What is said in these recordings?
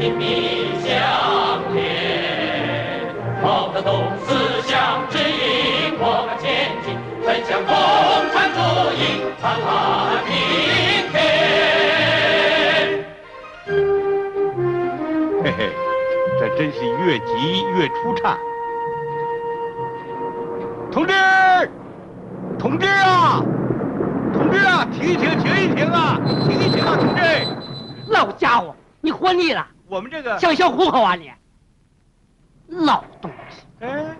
紧密相连。毛泽东思想指引我们前进，奔向共产主义灿烂明天。嘿嘿，这真是越急越出岔。同志，同志啊，同志啊，停一停，停一停啊，停一停啊，同志！老家伙，你活腻了？我们这个想想糊口啊你！老东西！哎，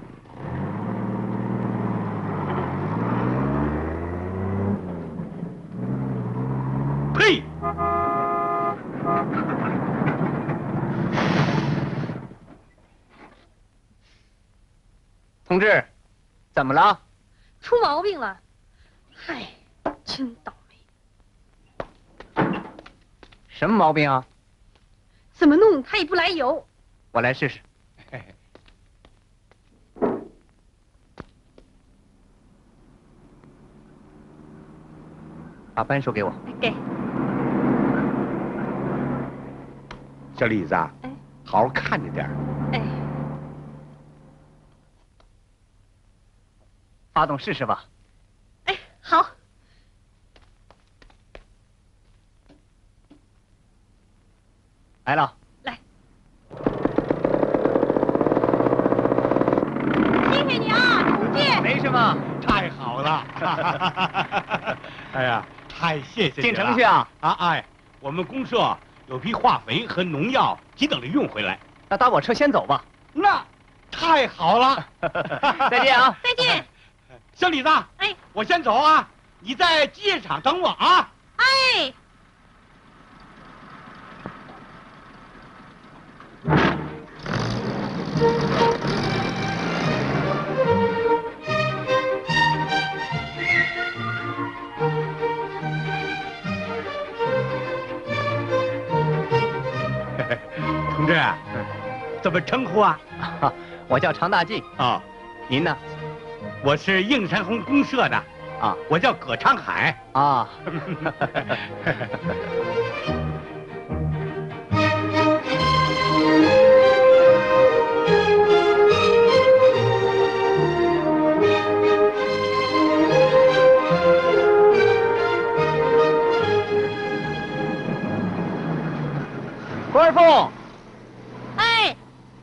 呸！同志，怎么了？出毛病了，唉，真倒霉！什么毛病啊？怎么弄他也不来油。我来试试。把扳手给我。给，小李子啊，哎好好看着点儿。哎，发动试试吧。哎，好，来了，来，谢谢你啊，同志。没什么。太好了！哎呀，太谢谢你进城去啊？啊！哎，我们公社有批化肥和农药，急等着运回来。那搭我车先走吧。那太好了！再见啊！再见。小李子，哎我先走啊，你在机械厂等我啊。哎，志，怎么称呼啊？我叫常大进，啊，您呢？我是映山红公社的，啊。我叫葛昌海。啊，郭二凤，哎，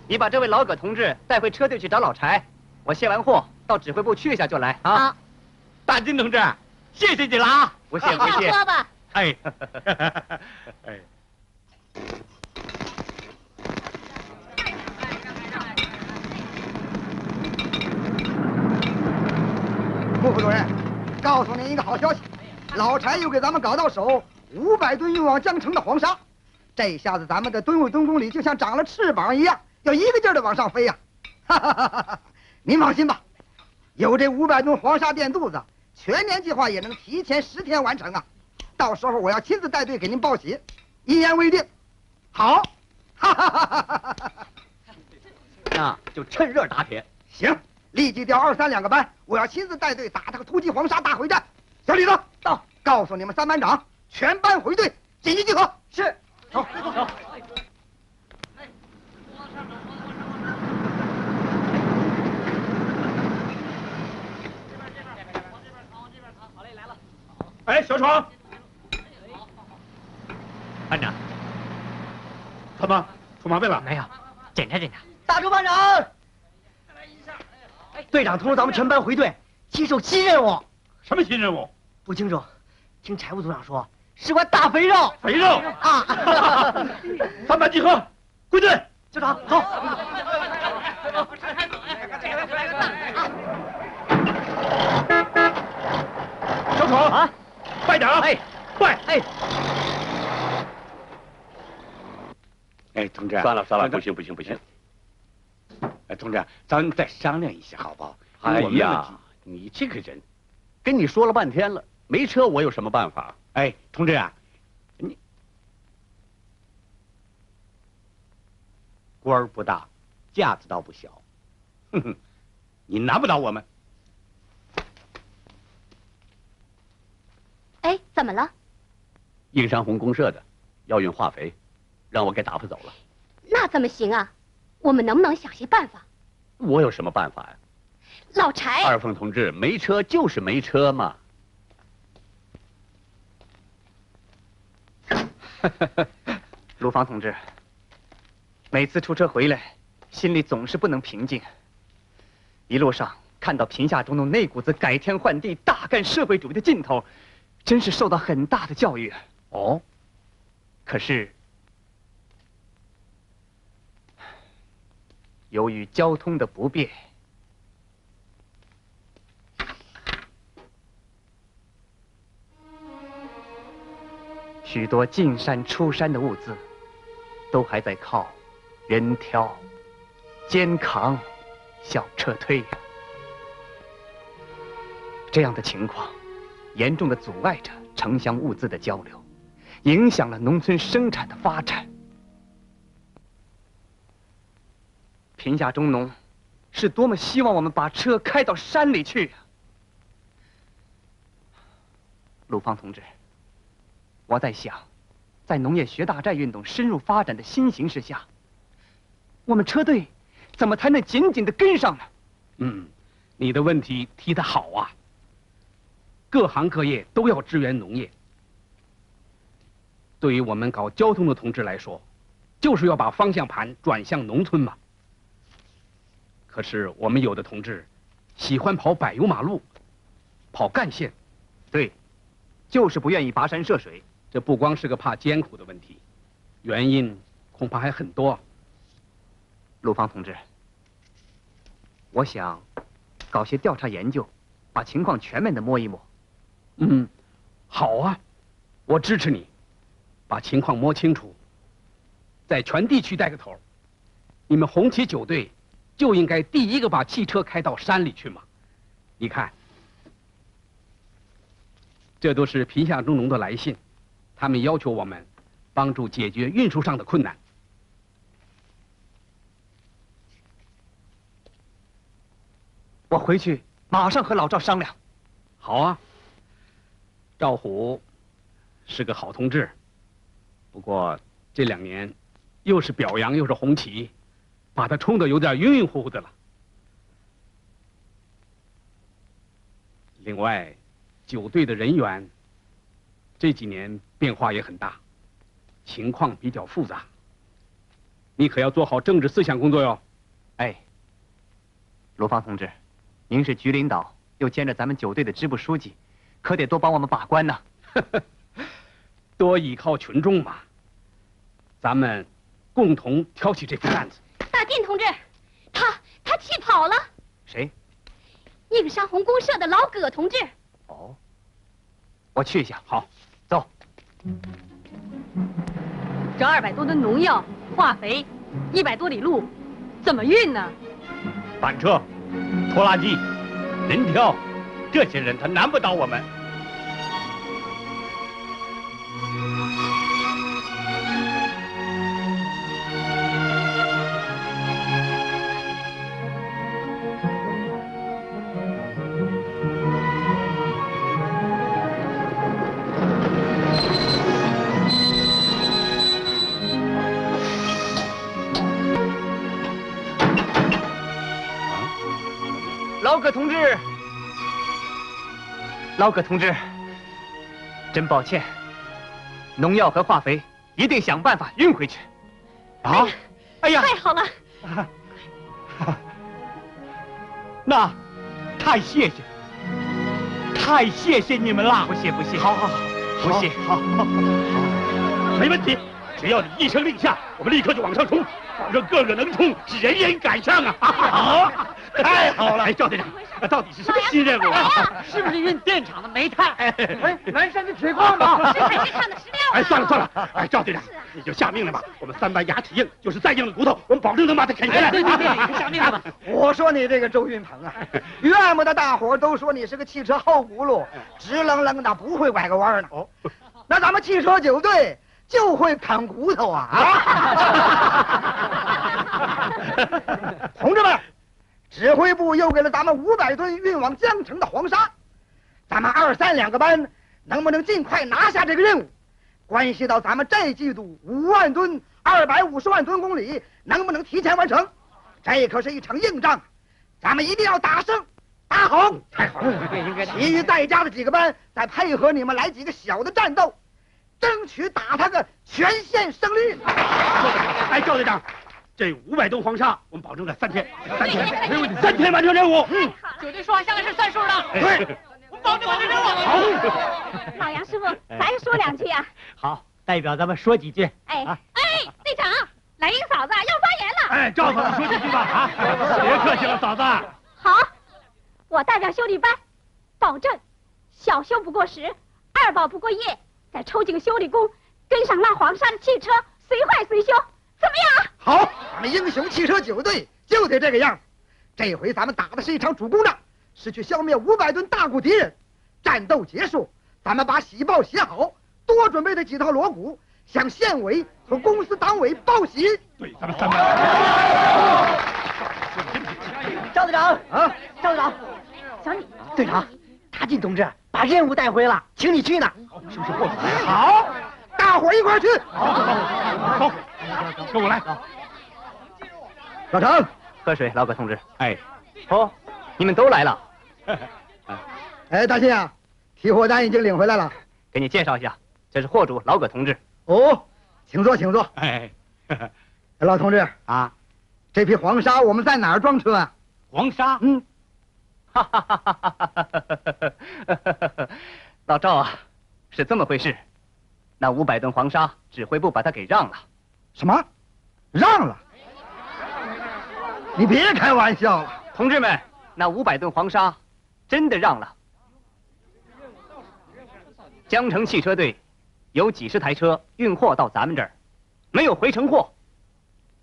你把这位老葛同志带回车队去找老柴，我卸完货到指挥部去一下就来啊。好，大金同志，谢谢你了啊！不谢不谢。喝吧。哎，哎，穆副主任，告诉您一个好消息，老柴又给咱们搞到手五百吨运往江城的黄沙，这下子咱们的吨位吨公里就像长了翅膀一样，要一个劲儿的往上飞呀、哈哈哈哈哈！您放心吧，有这五百吨黄沙垫肚子，全年计划也能提前十天完成啊！到时候我要亲自带队给您报喜，一言为定。好，哈哈哈哈哈哈！那就趁热打铁。行，立即调二三两个班，我要亲自带队打他个突击黄沙大会战。小李子到，告诉你们三班长，全班回队，紧急集合。是，走走。哎，小闯，班长，怎么出毛病了？没有，检查检查。大周班长，队长通知咱们全班回队，接受新任务。什么新任务？不清楚，听财务组长说是块大肥肉。肥肉啊！三班集合，归队。校长，走。小闯啊，拜长，哎，快。哎，哎，同志，算了算了，不行不行不行！哎，同志，咱再商量一下好不好？哎呀，你这个人，跟你说了半天了，没车我有什么办法？哎，同志啊，你官儿不大，架子倒不小，哼哼，你难不倒我们。哎，怎么了？映山红公社的要运化肥，让我给打发走了。那怎么行啊？我们能不能想些办法？我有什么办法呀？老柴，二凤同志，没车就是没车嘛。卢芳同志，每次出车回来，心里总是不能平静。一路上看到贫下中农那股子改天换地、大干社会主义的劲头，真是受到很大的教育。哦，可是，由于交通的不便，许多进山出山的物资，都还在靠人挑、肩扛、小车推。这样的情况，严重的阻碍着城乡物资的交流，影响了农村生产的发展。贫下中农是多么希望我们把车开到山里去啊！鲁芳同志，我在想，在农业学大寨运动深入发展的新形势下，我们车队怎么才能紧紧的跟上呢？嗯，你的问题提得好啊。各行各业都要支援农业。对于我们搞交通的同志来说，就是要把方向盘转向农村嘛。可是我们有的同志喜欢跑柏油马路，跑干线，对，就是不愿意跋山涉水。这不光是个怕艰苦的问题，原因恐怕还很多。陆芳同志，我想搞些调查研究，把情况全面的摸一摸。嗯，好啊，我支持你，把情况摸清楚，在全地区带个头。你们红旗九队就应该第一个把汽车开到山里去嘛。你看，这都是贫下中农的来信，他们要求我们帮助解决运输上的困难。我回去马上和老赵商量。好啊，赵虎是个好同志，不过这两年又是表扬又是红旗，把他冲得有点晕晕乎乎的了。另外，九队的人员这几年变化也很大，情况比较复杂，你可要做好政治思想工作哟。哎，罗芳同志，您是局领导，又兼着咱们九队的支部书记，可得多帮我们把关呐。多依靠群众嘛，咱们共同挑起这副担子。大进同志，他他气跑了。谁？映山红公社的老葛同志。哦，我去一下。好，走。这二百多吨农药、化肥，一百多里路，怎么运呢？板车、拖拉机、人挑，这些人他难不倒我们。老葛同志，真抱歉，农药和化肥一定想办法运回去。啊！哎呀，太好了，那太谢谢，太谢谢你们了。不谢不谢，好好好，不谢。好，好，没问题。只要你一声令下，我们立刻就往上冲，保证个个能冲，是人人赶上啊！好，太好了！哎，赵队长，到底是什么新任务啊？是不是运电厂的煤炭？哎，哎，南山的铁矿吧？是海市看的石料啊！哎，算了算了，哎，赵队长，你就下命令吧。我们三班牙齿硬，就是再硬的骨头，我们保证能把它啃下来。对对对，下命令吧。我说你这个周云鹏啊，怨不得大伙儿都说你是个汽车后轱辘，直愣愣的不会拐个弯呢。哦，那咱们汽车九队就会砍骨头啊！啊！同志们，指挥部又给了咱们五百吨运往江城的黄沙，咱们二三两个班能不能尽快拿下这个任务？关系到咱们这季度五万吨、二百五十万吨公里能不能提前完成？这可是一场硬仗，咱们一定要打胜、打好。太好了，应该其余在家的几个班再配合你们来几个小的战斗，争取打他个全线胜利。哎，赵队长，这五百吨黄沙，我们保证在三天，三天没问题，三天完成任务。嗯，九队说话像个是算数的。对，我们保证完成任务。好。老杨师傅，咱说两句啊！好，代表咱们说几句。哎啊哎，队长，兰英嫂子要发言了。哎，赵嫂子说几句吧啊！别客气了，嫂子。好，我代表修理班，保证小修不过时，二保不过夜，再抽几个修理工跟上拉黄沙的汽车，随坏随修，怎么样？好，咱们英雄汽车九队就得这个样子。这回咱们打的是一场主攻仗，是去消灭五百吨大股敌人。战斗结束，咱们把喜报写好，多准备的几套锣鼓，向县委和公司党委报喜。对，咱们三班。赵队长啊，赵队长，小李，队长，大进同志把任务带回了，请你去呢。是不是过好，大伙儿一块儿去。好，好，跟我来。老程，喝水，老葛同志。哎，哦，你们都来了，哎，大庆啊，提货单已经领回来了。给你介绍一下，这是货主老葛同志。哦，请坐，请坐。哎，老同志，啊，这批黄沙我们在哪儿装车啊？黄沙，嗯！老赵啊，是这么回事，那五百吨黄沙，指挥部把他给让了。什么？让了？你别开玩笑了。同志们，那五百吨黄沙真的让了。江城汽车队有几十台车运货到咱们这儿，没有回程货，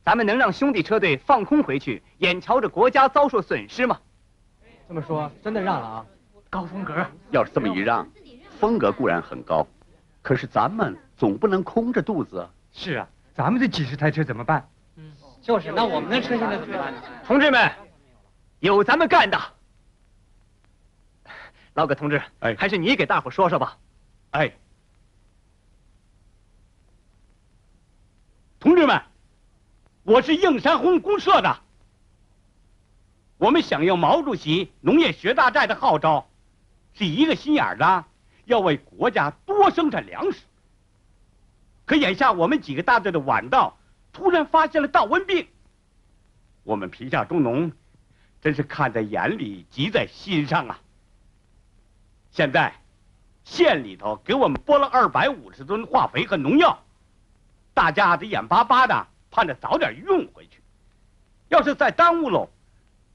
咱们能让兄弟车队放空回去，眼瞧着国家遭受损失吗？这么说，真的让了啊？高风格。要是这么一让，风格固然很高，可是咱们总不能空着肚子啊。是啊，咱们这几十台车怎么办？嗯就是，那我们的车现在怎么办呢？同志们，有咱们干的。老葛同志，哎还是你给大伙说说吧。哎，同志们，我是映山红公社的。我们响应毛主席农业学大寨的号召，是一个心眼的，要为国家多生产粮食。可眼下我们几个大队的晚稻突然发现了稻瘟病，我们贫下中农真是看在眼里，急在心上啊！现在县里头给我们拨了二百五十吨化肥和农药，大家得眼巴巴的盼着早点运回去。要是再耽误喽，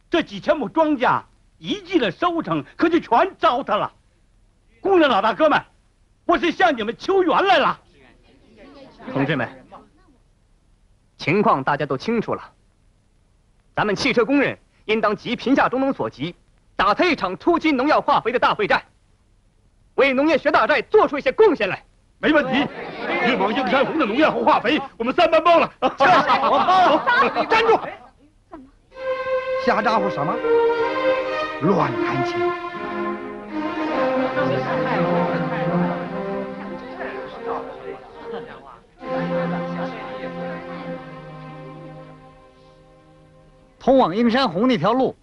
这几千亩庄稼一季的收成可就全糟蹋了。工人老大哥们，我是向你们求援来了。同志们，情况大家都清楚了。咱们汽车工人应当急贫下中农所急，打他一场突击农药化肥的大会战，为农业学大寨做出一些贡献来。没问题，运往映山红的农药和化肥，我们三班包了。站住！瞎咋呼什么？乱弹琴！通往映山红那条路，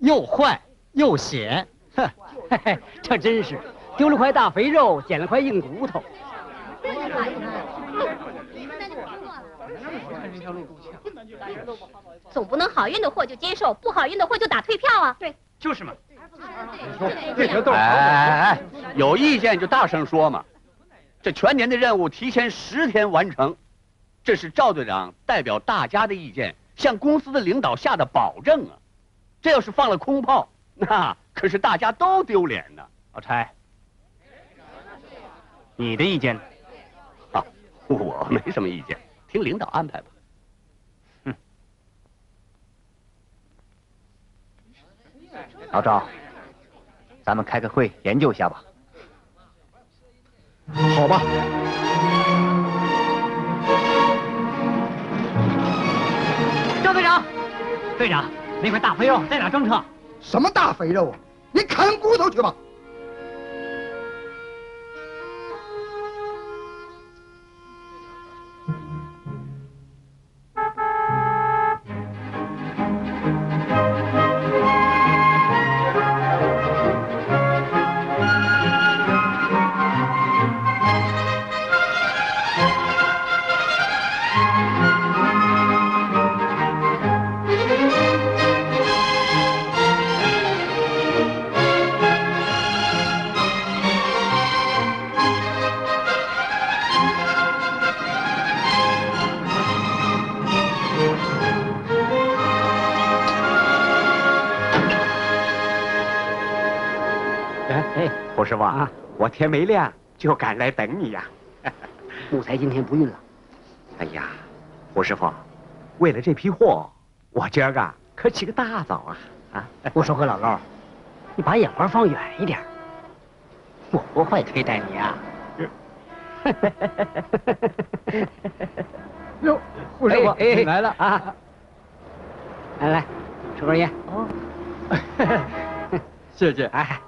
又坏又险，哼，这真是丢了块大肥肉，捡了块硬骨头。总不能好运的货就接受，不好运的货就打退票啊！对，就是嘛。这条道哎哎哎，有意见就大声说嘛。这全年的任务提前十天完成，这是赵队长代表大家的意见，向公司的领导下的保证啊。这要是放了空炮，那可是大家都丢脸呢。老柴，你的意见呢？啊，我没什么意见，听领导安排吧。老赵，咱们开个会研究一下吧。好吧。赵队长，队长，那块大肥肉在哪装车？什么大肥肉啊？你啃骨头去吧。哎，胡师傅啊，我天没亮就赶来等你呀。木材今天不运了。哎呀，胡师傅，为了这批货，我今儿个可起个大早啊！啊，我说何老高，你把眼光放远一点，我不会亏待你啊。哟，胡师傅，哎你来了啊！来来，抽根烟。哦，谢谢。哎，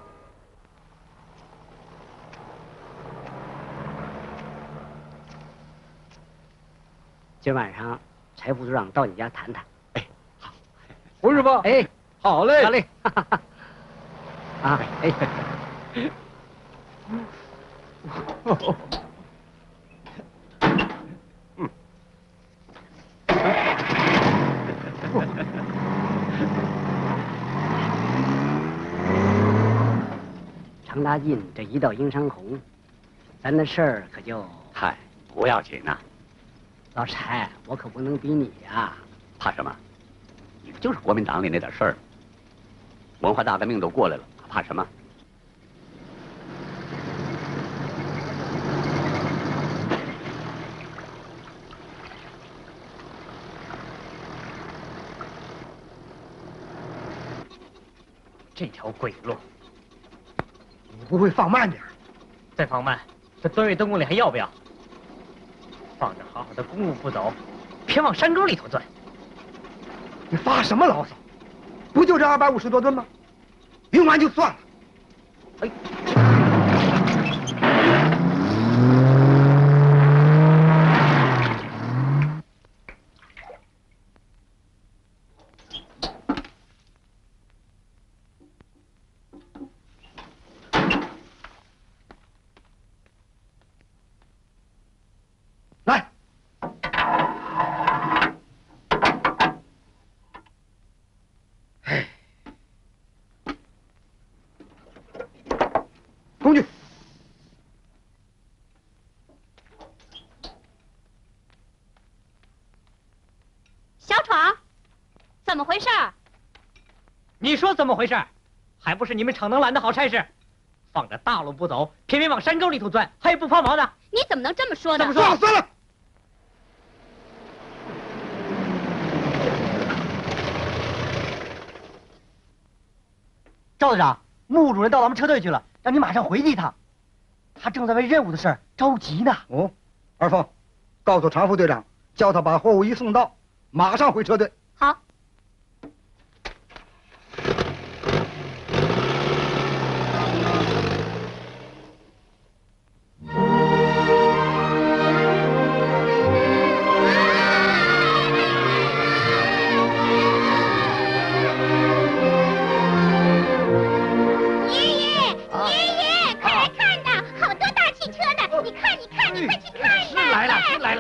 今晚上柴副组长到你家谈谈。哎，好。胡师傅，哎，好嘞，好嘞。啊，哎，嗯常大进这一道映山红，咱的事儿可就嗨，不要紧呐、老柴，我可不能比你呀、怕什么？你不就是国民党里那点事儿？文化大革命都过来了，怕什么？这条鬼路你不会放慢点儿？再放慢，这端瑞灯宫里还要不要？放着好好的公路不走，偏往山沟里头钻。你发什么牢骚？不就这二百五十多吨吗？用完就算了。哎，来，工具。小闯，怎么回事儿？你说怎么回事？还不是你们逞能揽的好差事，放着大路不走，偏偏往山沟里头钻，还有不抛锚的。你怎么能这么说呢？怎么说算了算了，赵队长，穆主任到咱们车队去了，让你马上回去一趟。他正在为任务的事儿着急呢。哦，二凤，告诉常副队长，叫他把货物一送到，马上回车队。好，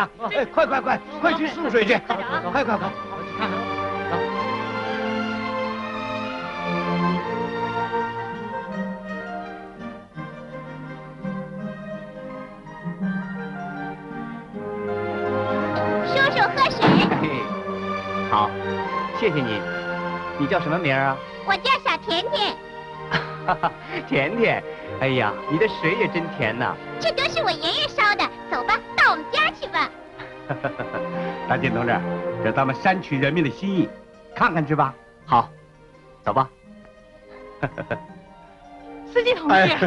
了，哎，快快快，快去送水去，快快快！叔叔喝水。嘿，好，谢谢你。你叫什么名儿啊？我叫小甜甜，哈哈，甜甜。哎呀，你的水也真甜呐。这都是我爷爷烧的。走吧。大金同志，这咱们山区人民的心意，看看去吧。好，走吧。司机同志，哎，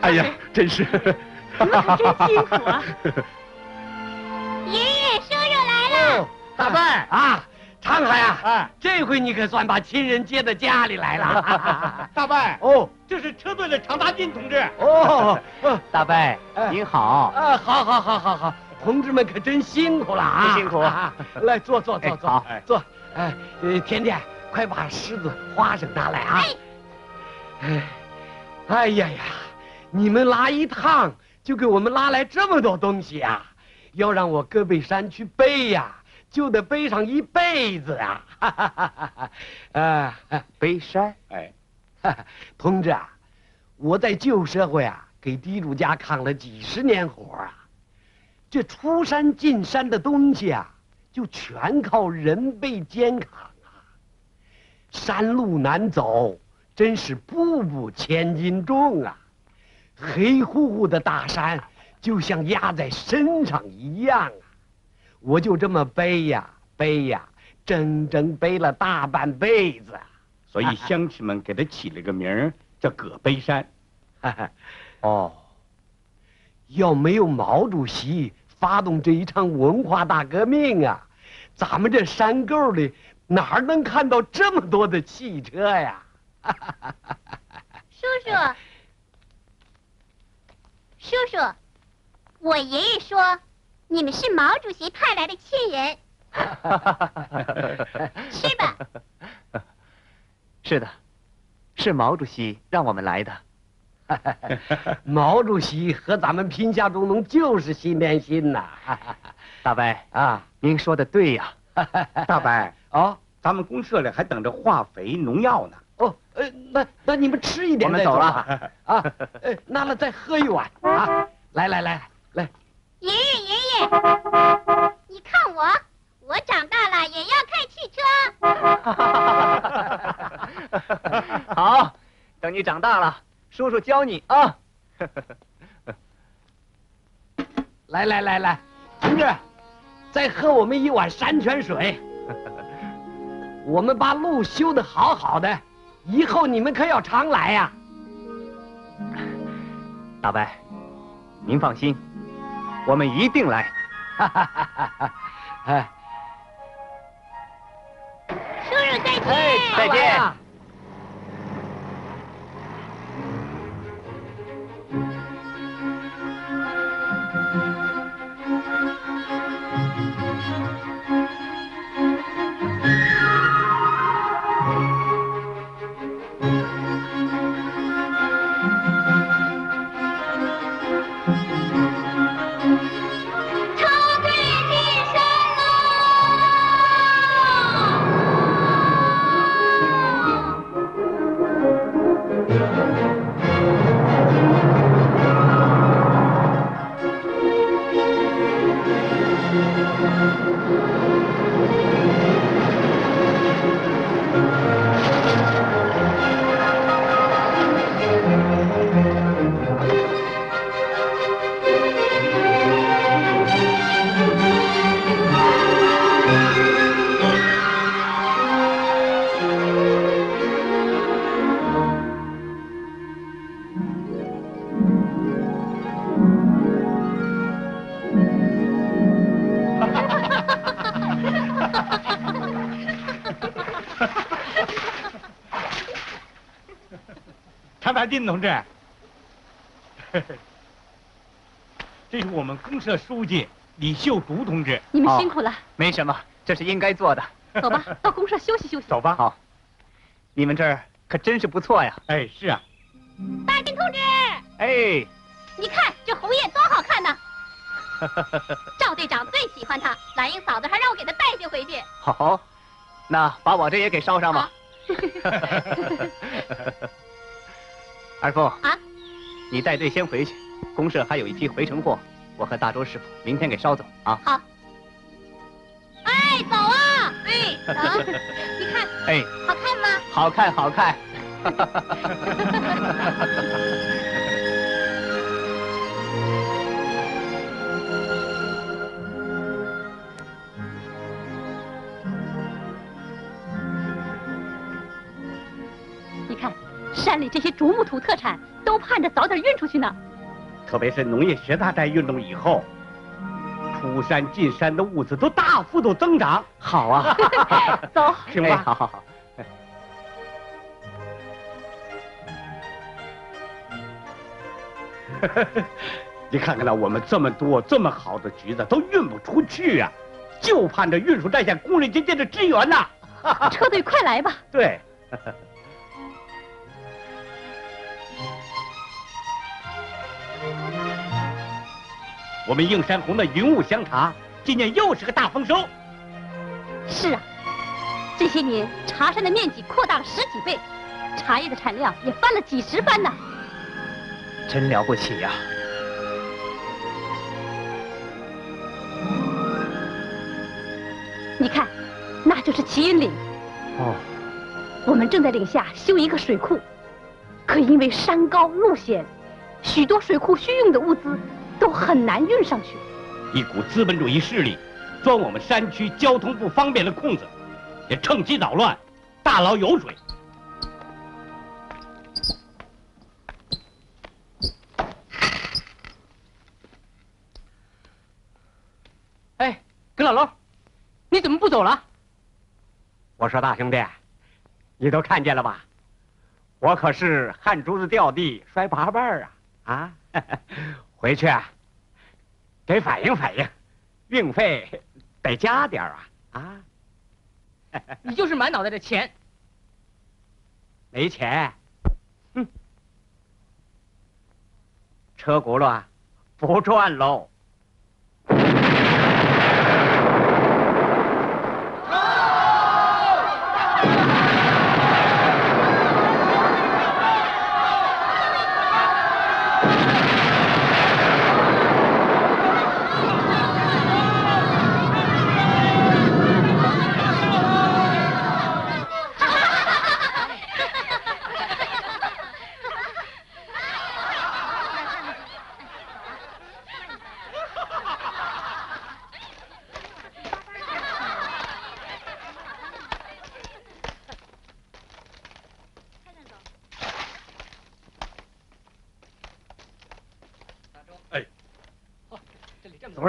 哎呀，真是，你们可真辛苦啊！爷爷，叔叔来了。大伯啊，长海啊，这回你可算把亲人接到家里来了。大伯，哦这是车队的常大进同志。哦，哦大伯，您好。啊，好好好好好，同志们可真辛苦了啊！辛苦啊来坐坐坐坐坐。哎，呃，甜甜，快把狮子、花生拿来啊！哎，哎呀呀，你们拉一趟就给我们拉来这么多东西啊！要让我戈背山去背呀，就得背上一辈子啊！哈哈哈哈哈！啊，背山。哎，同志啊，我在旧社会啊，给地主家扛了几十年活啊，这出山进山的东西啊，就全靠人背肩扛啊。山路难走，真是步步千斤重啊！黑乎乎的大山，就像压在身上一样啊！我就这么背呀背呀，整整背了大半辈子啊！所以乡亲们给他起了个名儿叫葛背山。哦，要没有毛主席发动这一场文化大革命啊，咱们这山沟里哪儿能看到这么多的汽车呀？叔叔，叔叔，我爷爷说你们是毛主席派来的亲人，吃吧。是的，是毛主席让我们来的。毛主席和咱们贫下中农就是心连心呐！大伯啊，您说的对呀。大伯，哦咱们公社里还等着化肥、农药呢。哦，呃，那那你们吃一点我们再走了啊！呃，拿了再喝一碗啊！来来来来，爷爷爷爷，你看我，我长大了也要开汽车。好，等你长大了，叔叔教你啊。来来来来，同志，再喝我们一碗山泉水。我们把路修得好好的，以后你们可要常来呀、大伯，您放心，我们一定来。哎，叔叔再见。哎，再见。同志，这是我们公社书记李秀竹同志。你们辛苦了，没什么，这是应该做的。走吧，到公社休息休息。走吧。好，你们这儿可真是不错呀。哎，是啊，大金同志，哎，你看这红叶多好看呢！赵队长最喜欢它，兰英嫂子还让我给他带些回去。好，那把我这也给捎上吧。二凤啊，你带队先回去，公社还有一批回城货，我和大周师傅明天给捎走啊。好。哎，走啊！哎，走，你看，哎，好看吗？好看，好看。山里这些竹木土特产都盼着早点运出去呢。特别是农业学大寨运动以后，出山进山的物资都大幅度增长。好啊 走，行吧？好好好。你看看那我们这么多这么好的橘子都运不出去啊，就盼着运输战线工人阶级的支援呐。车队快来吧！对。我们映山红的云雾香茶，今年又是个大丰收。是啊，这些年茶山的面积扩大了十几倍，茶叶的产量也翻了几十番呢。真了不起呀！你看，那就是齐云岭。哦。我们正在岭下修一个水库，可因为山高路险，许多水库需用的物资都很难运上去。一股资本主义势力钻我们山区交通不方便的空子，也趁机捣乱，大捞油水。哎，葛老楼，你怎么不走了？我说大兄弟，你都看见了吧？我可是汗珠子掉地摔八瓣啊！啊，回去啊，得反映反映，运费得加点啊！啊，你就是满脑袋的钱，没钱，哼，车轱辘啊，不转喽。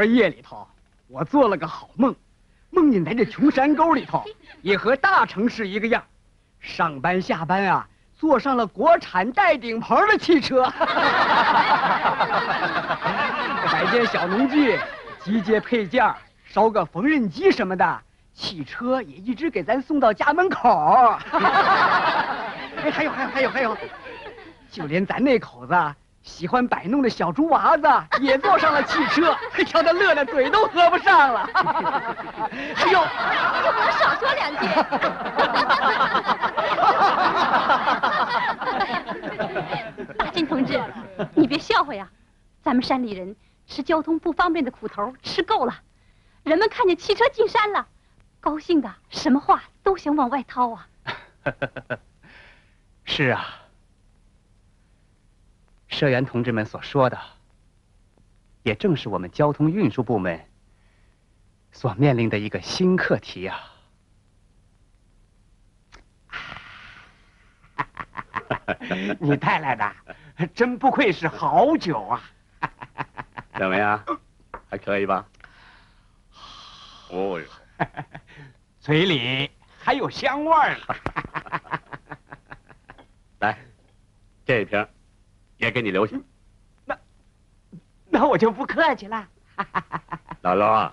昨夜里头，我做了个好梦，梦见咱这穷山沟里头，也和大城市一个样，上班下班啊，坐上了国产带顶棚的汽车，摆件小农具，集结配件，烧个缝纫机什么的，汽车也一直给咱送到家门口。哎，还有还有还有还有，就连咱那口子。喜欢摆弄的小猪娃子 也坐上了汽车，瞧他乐的嘴都合不上了。哎呦，就不能少说两句。大 金同志，你别笑话呀，咱们山里人吃交通不方便的苦头吃够了，人们看见汽车进山了，高兴的什么话都想往外掏啊。是啊。社员同志们所说的，也正是我们交通运输部门所面临的一个新课题啊！你带来的真不愧是好酒啊！怎么样？还可以吧？哦哟，嘴里还有香味儿呢。来，这一瓶。也给你留下，那那我就不客气了。老罗，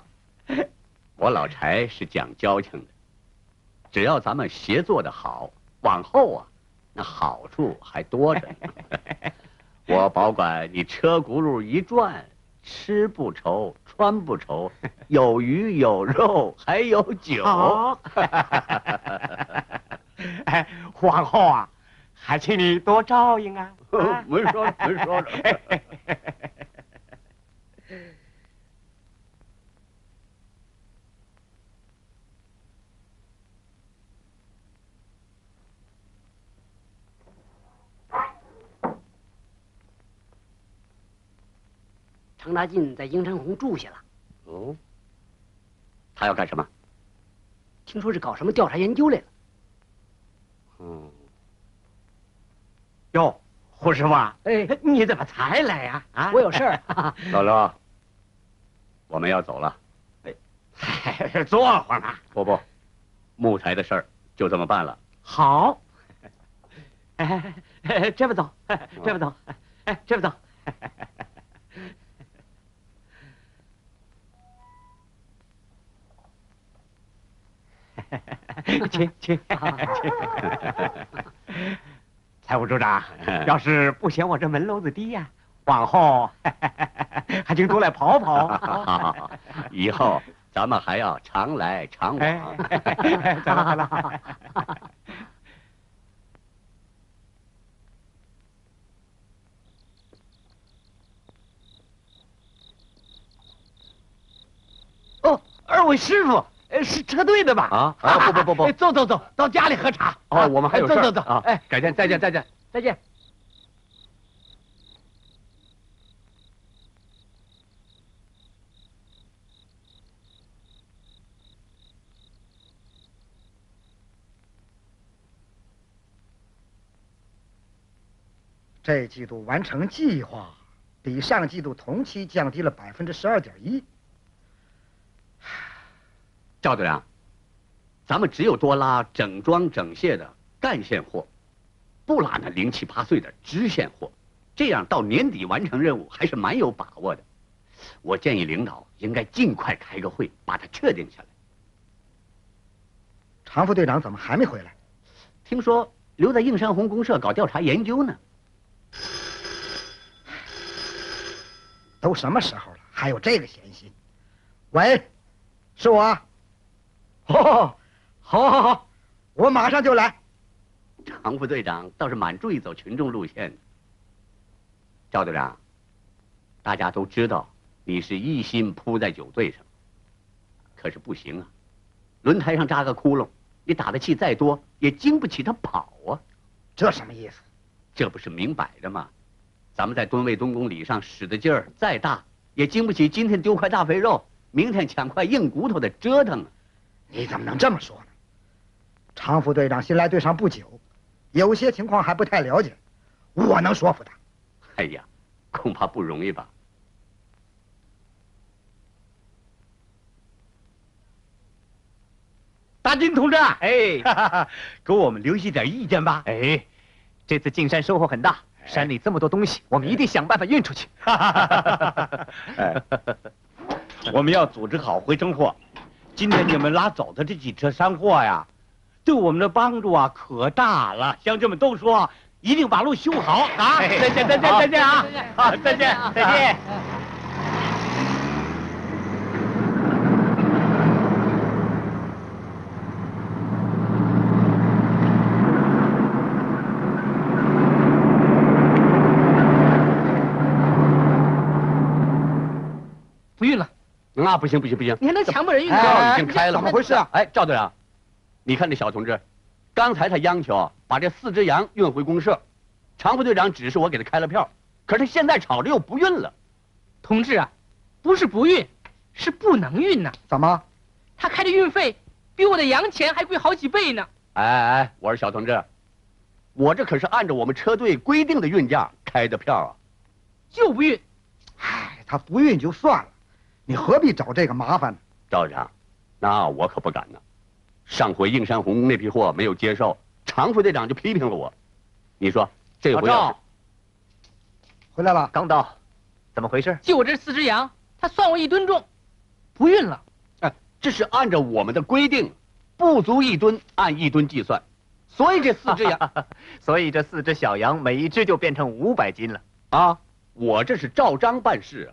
我老柴是讲交情的，只要咱们协作的好，往后啊，那好处还多着。我保管你车轱辘一转，吃不愁穿不愁，有鱼有肉还有酒。好 哎，皇后啊，还请你多照应啊。啊 没说着 没说着。程大进在迎山红住下了，哦，他要干什么？听说是搞什么调查研究来了。嗯，哟，胡师傅啊，哎，你怎么才来呀？啊，我有事儿。老刘，我们要走了。哎，坐会儿嘛。不不，木材的事儿就这么办了。好。哎，哎这么走，哎这么走，哎，这么走。请请请，财务组长，要是不嫌我这门楼子低呀，往后 还请多来跑跑。好，以后咱们还要常来常往。走了走了。哦，二位师傅，呃，是车队的吧？啊啊！不不不不哎，走走走，到家里喝茶。哦，我们还有事儿走走走啊！哎，改天再见再见。再见。这季度完成计划比上季度同期降低了百分之十二点一。赵队长，咱们只有多拉整装整卸的干线货，不拉那零七八碎的支线货，这样到年底完成任务还是蛮有把握的。我建议领导应该尽快开个会，把它确定下来。常副队长怎么还没回来？听说留在映山红公社搞调查研究呢。都什么时候了，还有这个闲心？喂，是我。哦，好，好，好，我马上就来。常副队长倒是蛮注意走群众路线的。赵队长，大家都知道你是一心扑在酒队上，可是不行啊，轮胎上扎个窟窿，你打的气再多也经不起他跑啊。这什么意思？这不是明摆着吗？咱们在吨位吨公里上使的劲儿再大，也经不起今天丢块大肥肉，明天抢块硬骨头的折腾啊！你怎么能这么说呢？常副队长新来队上不久，有些情况还不太了解，我能说服他。哎呀，恐怕不容易吧？大金同志，哎，给我们留下点意见吧。哎，这次进山收获很大，山里这么多东西，我们一定想办法运出去。哎，我们要组织好回城货。今天你们拉走的这几车山货呀，对我们的帮助啊可大了。乡亲们都说一定把路修好啊！哎再见，再见，再见啊！好，再见，再见。那不行不行不行，你还能强迫人运票？已经开了，怎么回事啊？哎，赵队长，你看这小同志，刚才他央求把这四只羊运回公社，常副队长指示我给他开了票，可是他现在吵着又不运了。同志啊，不是不运，是不能运呐。怎么？他开的运费比我的洋钱还贵好几倍呢。哎哎哎，我说小同志，我这可是按照我们车队规定的运价开的票啊。就不运，哎，他不运就算了，你何必找这个麻烦呢？赵队长，那我可不敢呢。上回映山红那批货没有接受，常副队长就批评了我。你说这回老赵回来了，刚到，怎么回事？就我这四只羊，他算我一吨重，不运了。哎，这是按照我们的规定，不足一吨按一吨计算，所以这四只羊 所以这四只小羊每一只就变成五百斤了。啊，我这是照章办事啊。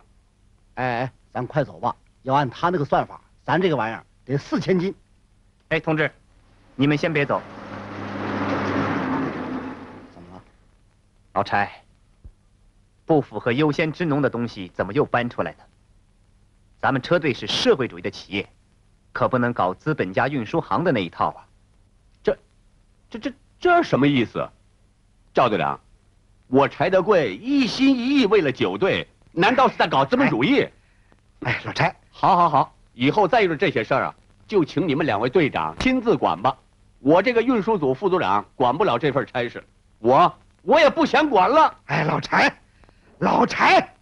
哎哎，咱快走吧。要按他那个算法，咱这个玩意儿得四千斤。哎，同志，你们先别走。怎么了？老柴，不符合优先支农的东西怎么又搬出来呢？咱们车队是社会主义的企业，可不能搞资本家运输行的那一套啊！这、这、这这什么意思？赵队长，我柴德贵一心一意为了九队，难道是在搞资本主义？哎，老柴，好，好，好，以后再遇到这些事儿啊，就请你们两位队长亲自管吧。我这个运输组副组长管不了这份差事，我我也不想管了。哎，老柴，老柴，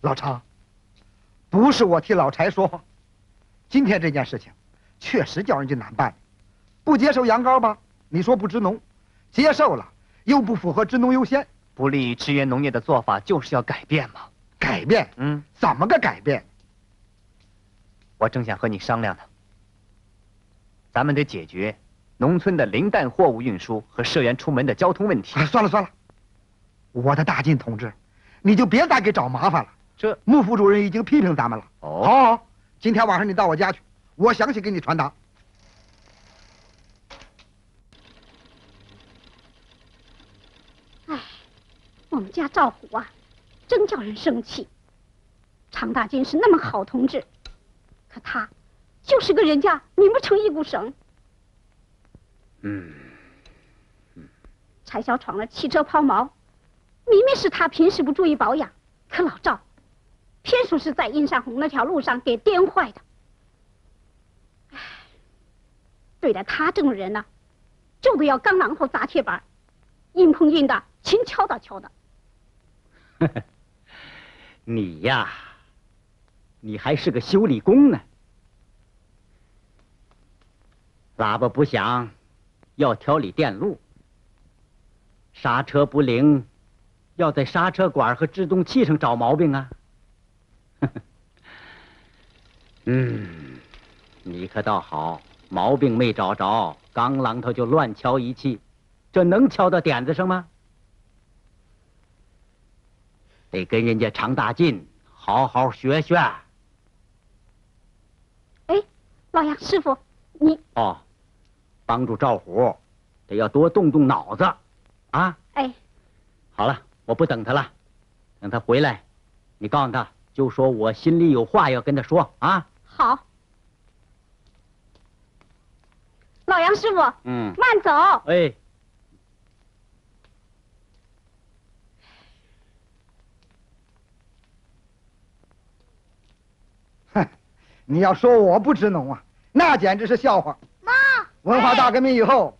老常，不是我替老柴说话，今天这件事情确实叫人家难办。不接受羊羔吧？你说不支农；接受了，又不符合支农优先，不利于支援农业的做法就是要改变嘛。改变？嗯，怎么个改变？我正想和你商量呢。咱们得解决农村的零担货物运输和社员出门的交通问题。哎，算了算了，我的大进同志，你就别再给找麻烦了。这穆副主任已经批评咱们了。哦，好，好，今天晚上你到我家去，我详细给你传达。哎，我们家赵虎啊，真叫人生气。常大军是那么好同志，可他就是跟人家拧不成一股绳。嗯，柴小闯了汽车抛锚，明明是他平时不注意保养，可老赵偏说是在印山红那条路上给颠坏的。唉，对待他这种人呢、就得要钢榔头砸铁板，硬碰硬的，勤敲打敲的。你呀，你还是个修理工呢。喇叭不响，要调理电路；刹车不灵，要在刹车管和制动器上找毛病啊。嗯，你可倒好，毛病没找着，钢榔头就乱敲一气，这能敲到点子上吗？得跟人家常大进好好学学。哎，老杨师傅，你哦，帮助赵虎，得要多动动脑子，啊！哎，好了，我不等他了，等他回来，你告诉他，就说我心里有话要跟他说啊。好。老杨师傅，嗯，慢走。哎，你要说我不知农啊，那简直是笑话。妈，文化大革命以后，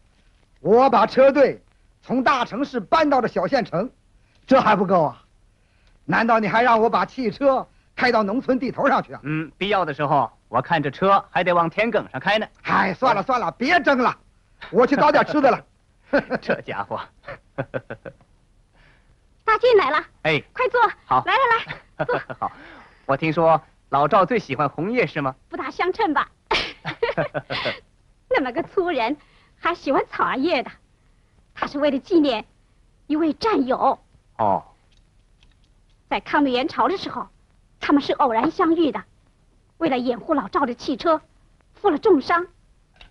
我把车队从大城市搬到了小县城，这还不够啊？难道你还让我把汽车开到农村地头上去啊？嗯，必要的时候，我看这车还得往田埂上开呢。哎，算了算了，别争了，我去搞点吃的了。这家伙，大俊来了，哎，快坐。好来来来，坐，好，我听说老赵最喜欢红叶是吗？不大相称吧？那么个粗人，还喜欢草儿叶的，他是为了纪念一位战友，哦，在抗美援朝的时候，他们是偶然相遇的，为了掩护老赵的汽车，负了重伤，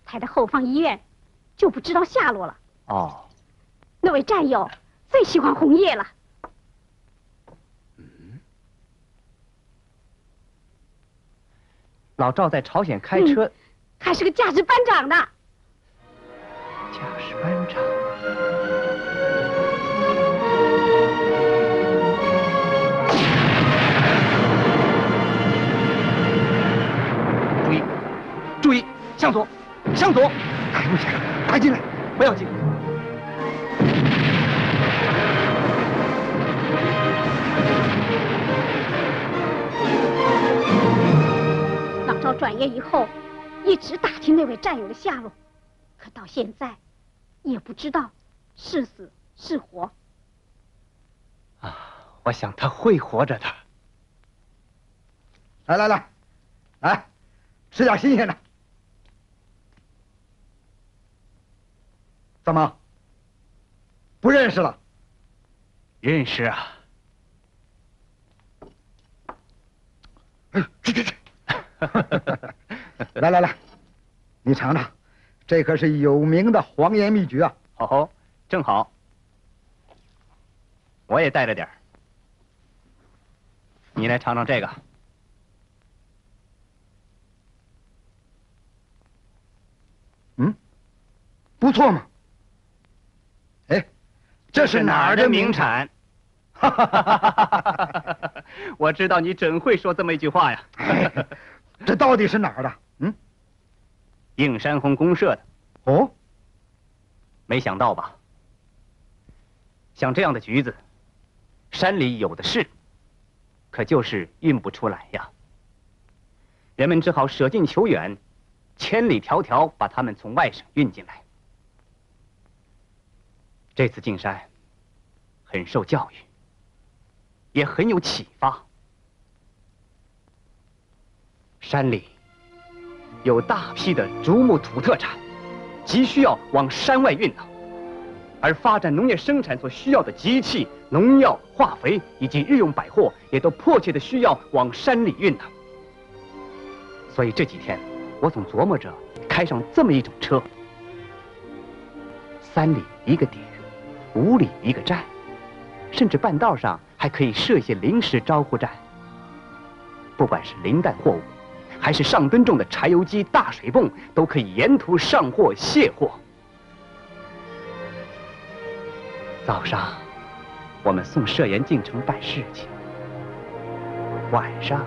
抬到后方医院，就不知道下落了。哦，那位战友最喜欢红叶了。老赵在朝鲜开车，还是个驾驶班长呢。驾驶班长。注意，注意，向左，向左！哎，不行，快进来！不要进。老赵转业以后，一直打听那位战友的下落，可到现在也不知道是死是活。啊我想他会活着的。来来来，来，吃点新鲜的。怎么？不认识了？认识啊。去去去！来来来，你尝尝，这可是有名的黄岩秘诀啊！哦，正好，我也带着点儿你来尝尝这个。嗯，不错嘛。哎，这是哪儿的名产？哈哈哈哈哈！我知道你准会说这么一句话呀。这到底是哪儿的？嗯，映山红公社的。哦，没想到吧？像这样的橘子，山里有的是，可就是运不出来呀。人们只好舍近求远，千里迢迢把它们从外省运进来。这次进山，很受教育。也很有启发。山里有大批的竹木土特产，急需要往山外运呢。而发展农业生产所需要的机器、农药、化肥以及日用百货，也都迫切的需要往山里运呢。所以这几天，我总琢磨着开上这么一种车：三里一个点，五里一个站，甚至半道上。还可以设一些临时招呼站，不管是零担货物，还是上吨重的柴油机、大水泵，都可以沿途上货卸货。早上，我们送社员进城办事情，晚上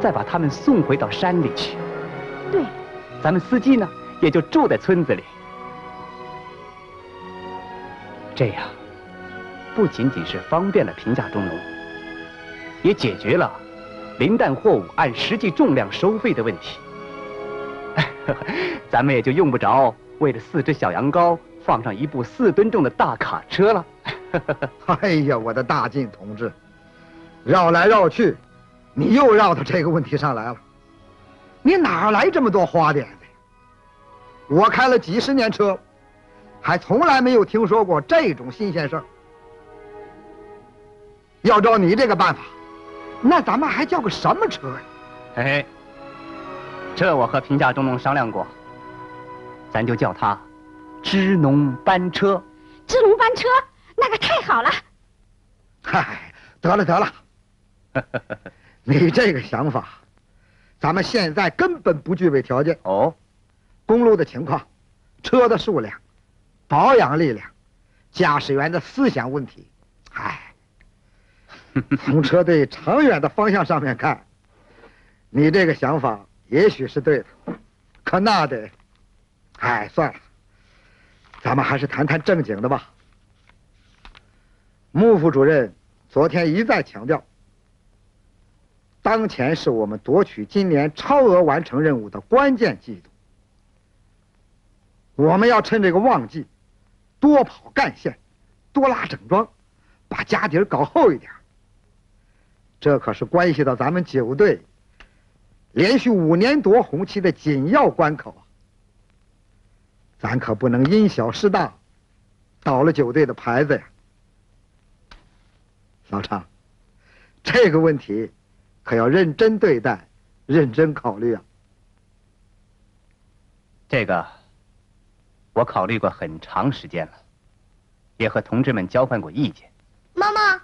再把他们送回到山里去。对，咱们司机呢，也就住在村子里，这样。不仅仅是方便了平价中农，也解决了零担货物按实际重量收费的问题。咱们也就用不着为了四只小羊羔放上一部四吨重的大卡车了。哎呀，我的大晋同志，绕来绕去，你又绕到这个问题上来了。你哪来这么多花点子？我开了几十年车，还从来没有听说过这种新鲜事儿。要照你这个办法，那咱们还叫个什么车呀？嘿嘿，这我和平价中农商量过，咱就叫它“支农班车”。支农班车，那个太好了。嗨，得了得了，你这个想法，咱们现在根本不具备条件。哦，公路的情况，车的数量，保养力量，驾驶员的思想问题，唉。从车队长远的方向上面看，你这个想法也许是对的，可那得……哎，算了，咱们还是谈谈正经的吧。穆副主任昨天一再强调，当前是我们夺取今年超额完成任务的关键季度，我们要趁这个旺季，多跑干线，多拉整装，把家底儿搞厚一点。这可是关系到咱们九队连续五年夺红旗的紧要关口啊！咱可不能因小失大，倒了九队的牌子呀！老常，这个问题可要认真对待，认真考虑啊！这个我考虑过很长时间了，也和同志们交换过意见。妈妈。“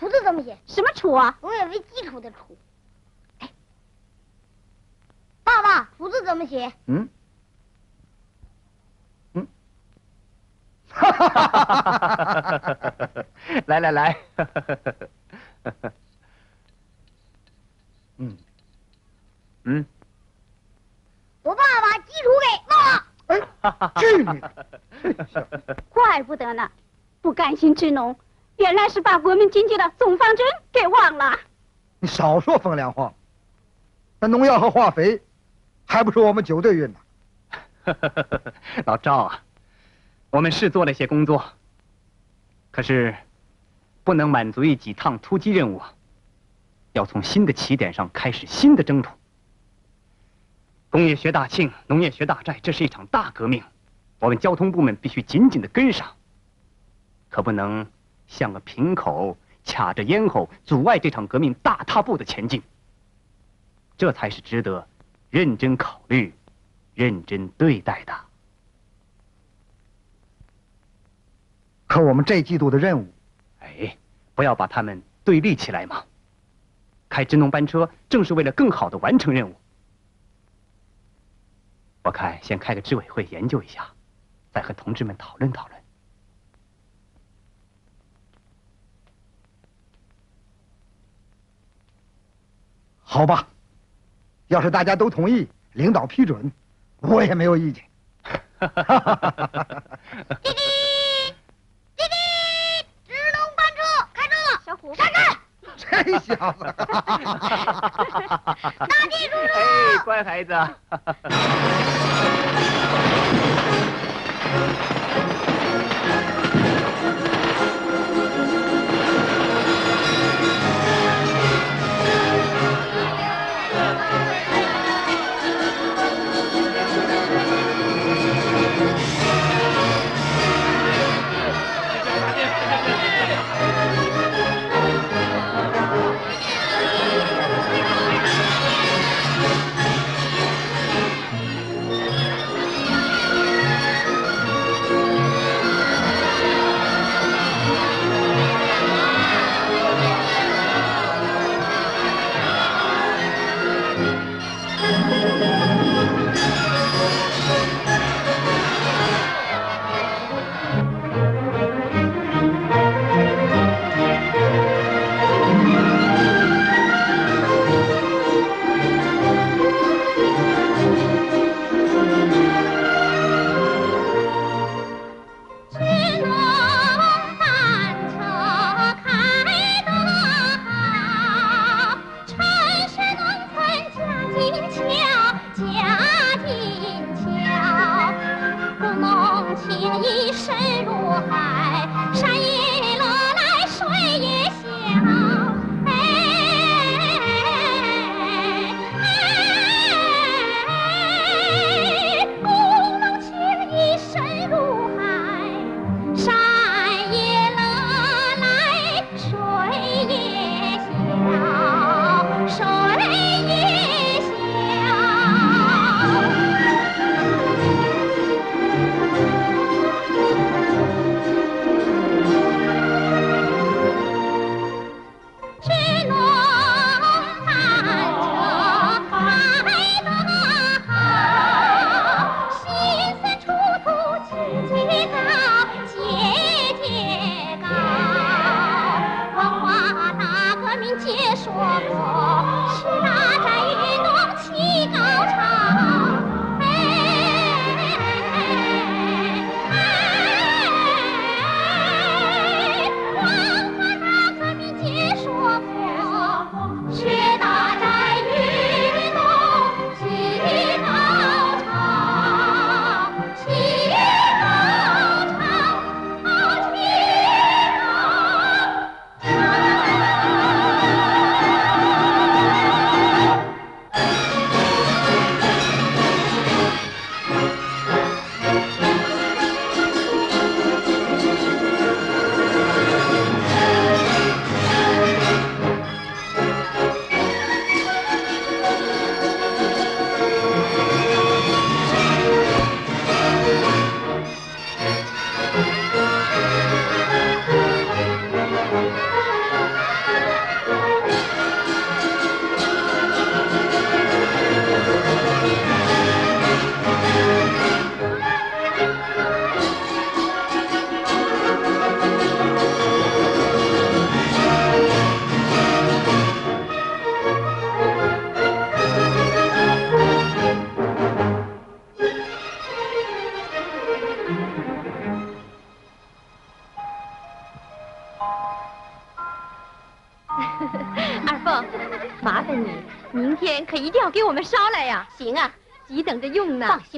楚”字怎么写？什么“楚”啊？农业为基础的“楚”。哎，爸爸，“厨”字怎么写？嗯？嗯？哈哈哈哈哈哈！来来来，嗯嗯。我爸把基础给忘了。哎，去你！怪不得呢，不甘心之农。原来是把国民经济的总方针给忘了。你少说风凉话。那农药和化肥，还不是我们九队运的？老赵啊，我们是做了些工作，可是不能满足于几趟突击任务啊，要从新的起点上开始新的征途。工业学大庆，农业学大寨，这是一场大革命，我们交通部门必须紧紧的跟上，可不能。像个瓶口，卡着咽喉，阻碍这场革命大踏步的前进。这才是值得认真考虑、认真对待的。可我们这季度的任务，哎，不要把他们对立起来嘛。开支农班车正是为了更好的完成任务。我看先开个支委会研究一下，再和同志们讨论讨论。好吧，要是大家都同意，领导批准，我也没有意见。弟弟，弟弟，支龙班车开车，小虎，闪开！这小子，大地叔叔，哎，乖孩子。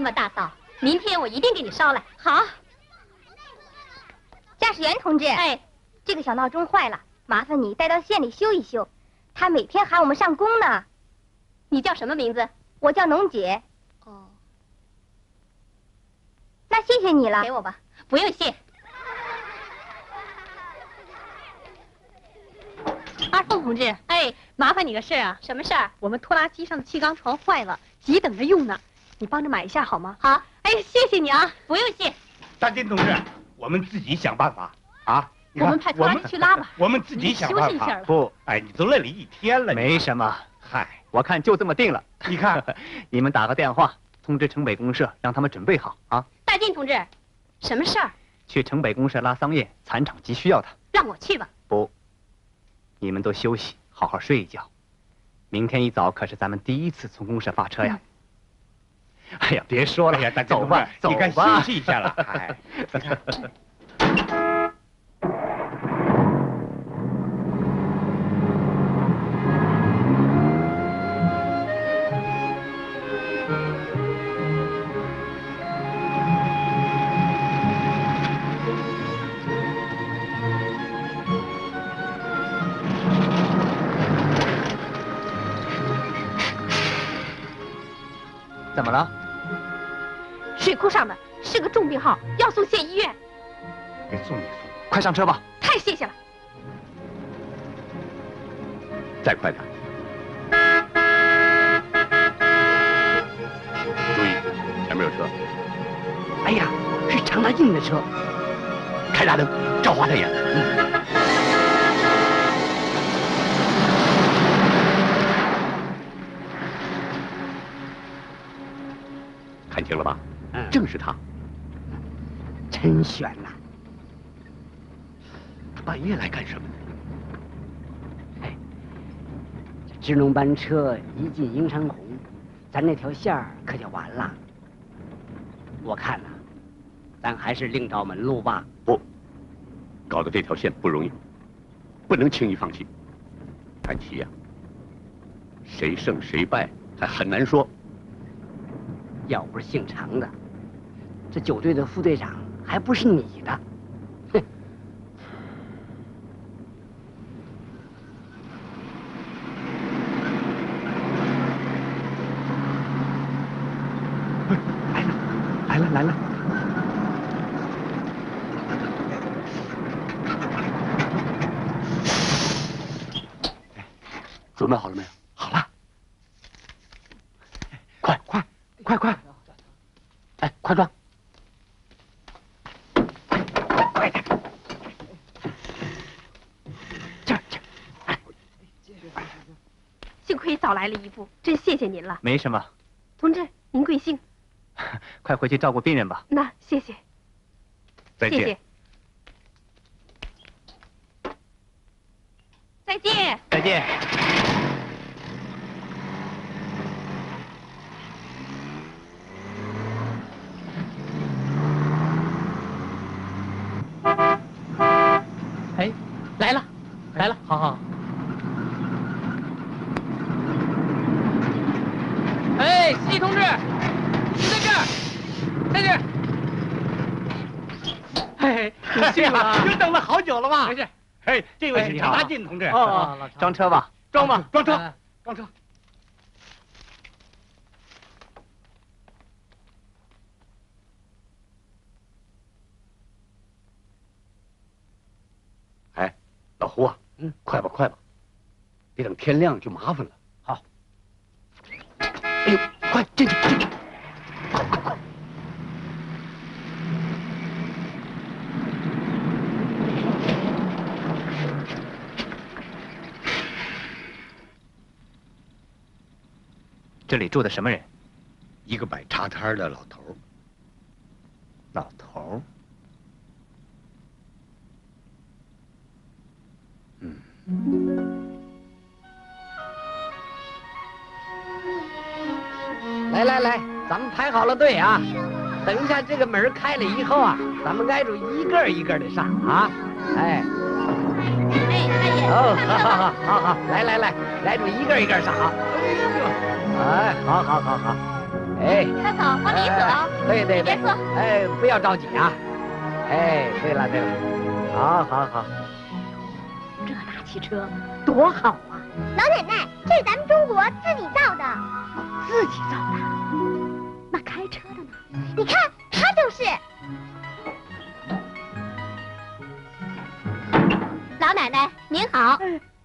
心吧，大嫂，明天我一定给你捎来。好。驾驶员同志，哎，这个小闹钟坏了，麻烦你带到县里修一修。他每天喊我们上工呢。你叫什么名字？我叫农姐。哦，那谢谢你了。给我吧，不用谢。二凤，同志，哎，麻烦你个事啊！什么事儿？我们拖拉机上的气缸床坏了，急等着用呢，你帮着买一下好吗？好。哎，谢谢你啊！不用谢。大金同志，我们自己想办法啊！我们派拖拉机去拉吧。我们自己想办法。不，哎，你都累了一天了。没什么。嗨，我看就这么定了。你看，你们打个电话通知城北公社，让他们准备好啊。大进同志，什么事儿？去城北公社拉桑叶，蚕场急需要他。让我去吧。不，你们都休息，好好睡一觉。明天一早可是咱们第一次从公社发车呀。哎呀，别说了，哎呀，大走吧，走吧，你该休息一下了。哎，上的是个重病号，要送县医院。给送一送，快上车吧。太谢谢了。再快点。注意，前面有车。哎呀，是常大进的车。开大灯，照花他眼。是他。真悬呐！他半夜来干什么呢？哎，这支龙班车一进英山红，咱那条线儿可就完了。我看呐，咱还是另找门路吧。不，搞到这条线不容易，不能轻易放弃。看棋呀，谁胜谁败还很难说。要不是姓常的，这九队的副队长还不是你的。哼！来了，来了，来了！准备好了没有？好了，快快快快！哎，快装！快点！这这，哎，幸亏真谢谢您了。没什么。同志，您贵姓？快回去照顾病人吧。那谢谢。再见。谢谢。再见。再见。哎，来了，来了，好好。哎，西同志，在这儿，在这儿。哎，哎呀，又等了好久了吧？没事。哎，这位是常大进同志。哦，装车吧，装吧，装车，装车。哎，老胡啊，嗯，快吧，快吧，别等天亮就麻烦了。好。哎呦，快进去，进去！这里住的什么人？一个摆茶摊的老头。老头。来来来，咱们排好了队啊！等一下这个门开了以后啊，咱们挨着一个一个的上啊！哎，哎，大爷。哦，好好好，好好，来来来，来住一个一个上啊！哎，好好好好，哎，快走，往里走。对对对别坐，哎，不要着急啊！哎，对了对了，好好好，这大汽车多好啊！老奶奶，这是咱们中国自己造的。自己造的，那开车的呢？你看，他就是。老奶奶您好。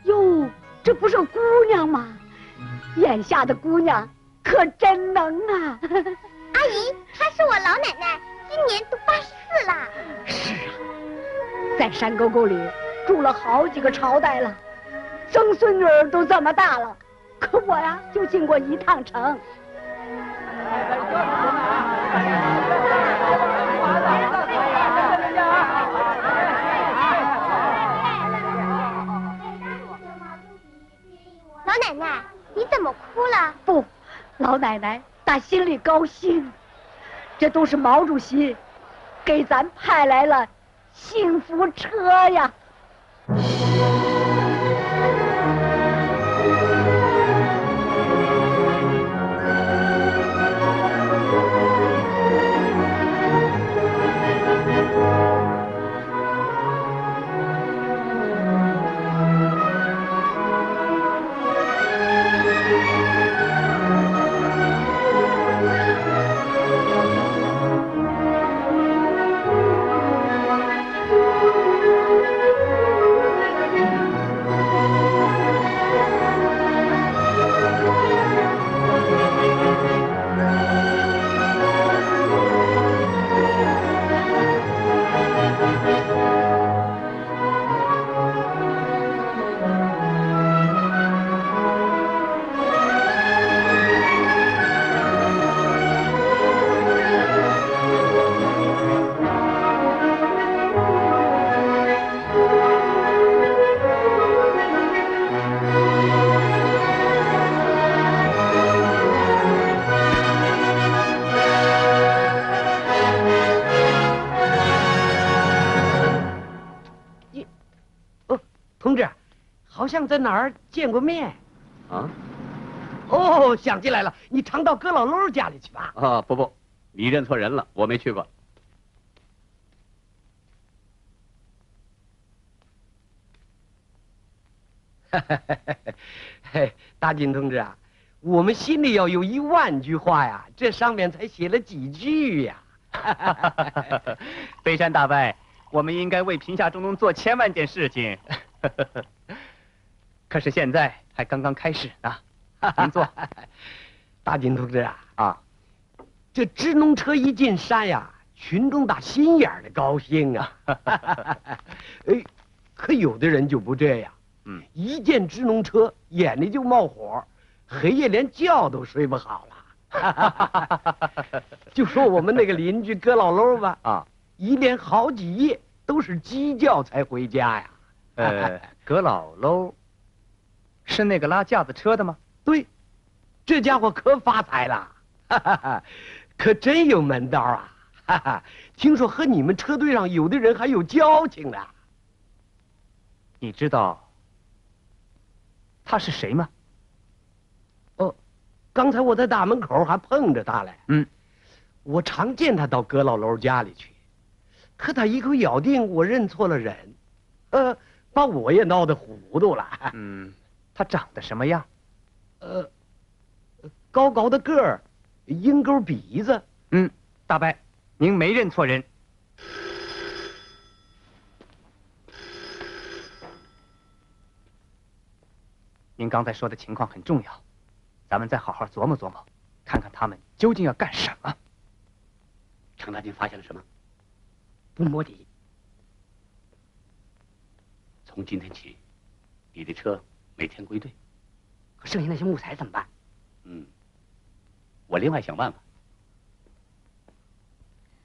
哟，是姑娘嘛，眼下的姑娘可真能啊！阿姨，她是我老奶奶，今年都八十四了。是啊，在山沟沟里住了好几个朝代了，曾孙女儿都这么大了，可我呀就进过一趟城。老奶奶，你怎么哭了？不，老奶奶打心里高兴，这都是毛主席给咱派来了幸福车呀。像在哪儿见过面。啊哦，想起来了，你常到哥老喽家里去吧？啊不不，你认错人了，我没去过。嘿，大金同志啊，我们心里要有一万句话呀，这上面才写了几句呀。北山大伯，我们应该为贫下中农做千万件事情。可是现在还刚刚开始呢。您坐。大金同志啊啊，这支农车一进山呀，群众打心眼儿的高兴啊。哎，可有的人就不这样。嗯，一见支农车，眼里就冒火，黑夜连觉都睡不好了。就说我们那个邻居葛老喽吧，啊，一连好几夜都是鸡叫才回家呀。呃，葛老楼是那个拉架子车的吗？对，这家伙可发财了，哈哈哈，可真有门道啊！哈哈，听说和你们车队上有的人还有交情呢。你知道他是谁吗？哦，刚才我在大门口还碰着他嘞。嗯，我常见他到葛老楼家里去，可他一口咬定我认错了人，呃，把我也闹得糊涂了。嗯，他长得什么样？呃，高高的个儿，鹰钩鼻子。嗯，大伯，您没认错人。您刚才说的情况很重要，咱们再好好琢磨琢磨，看看他们究竟要干什么。程大军发现了什么？不摸底。从今天起，你的车每天归队。可剩下那些木材怎么办？嗯，我另外想办法。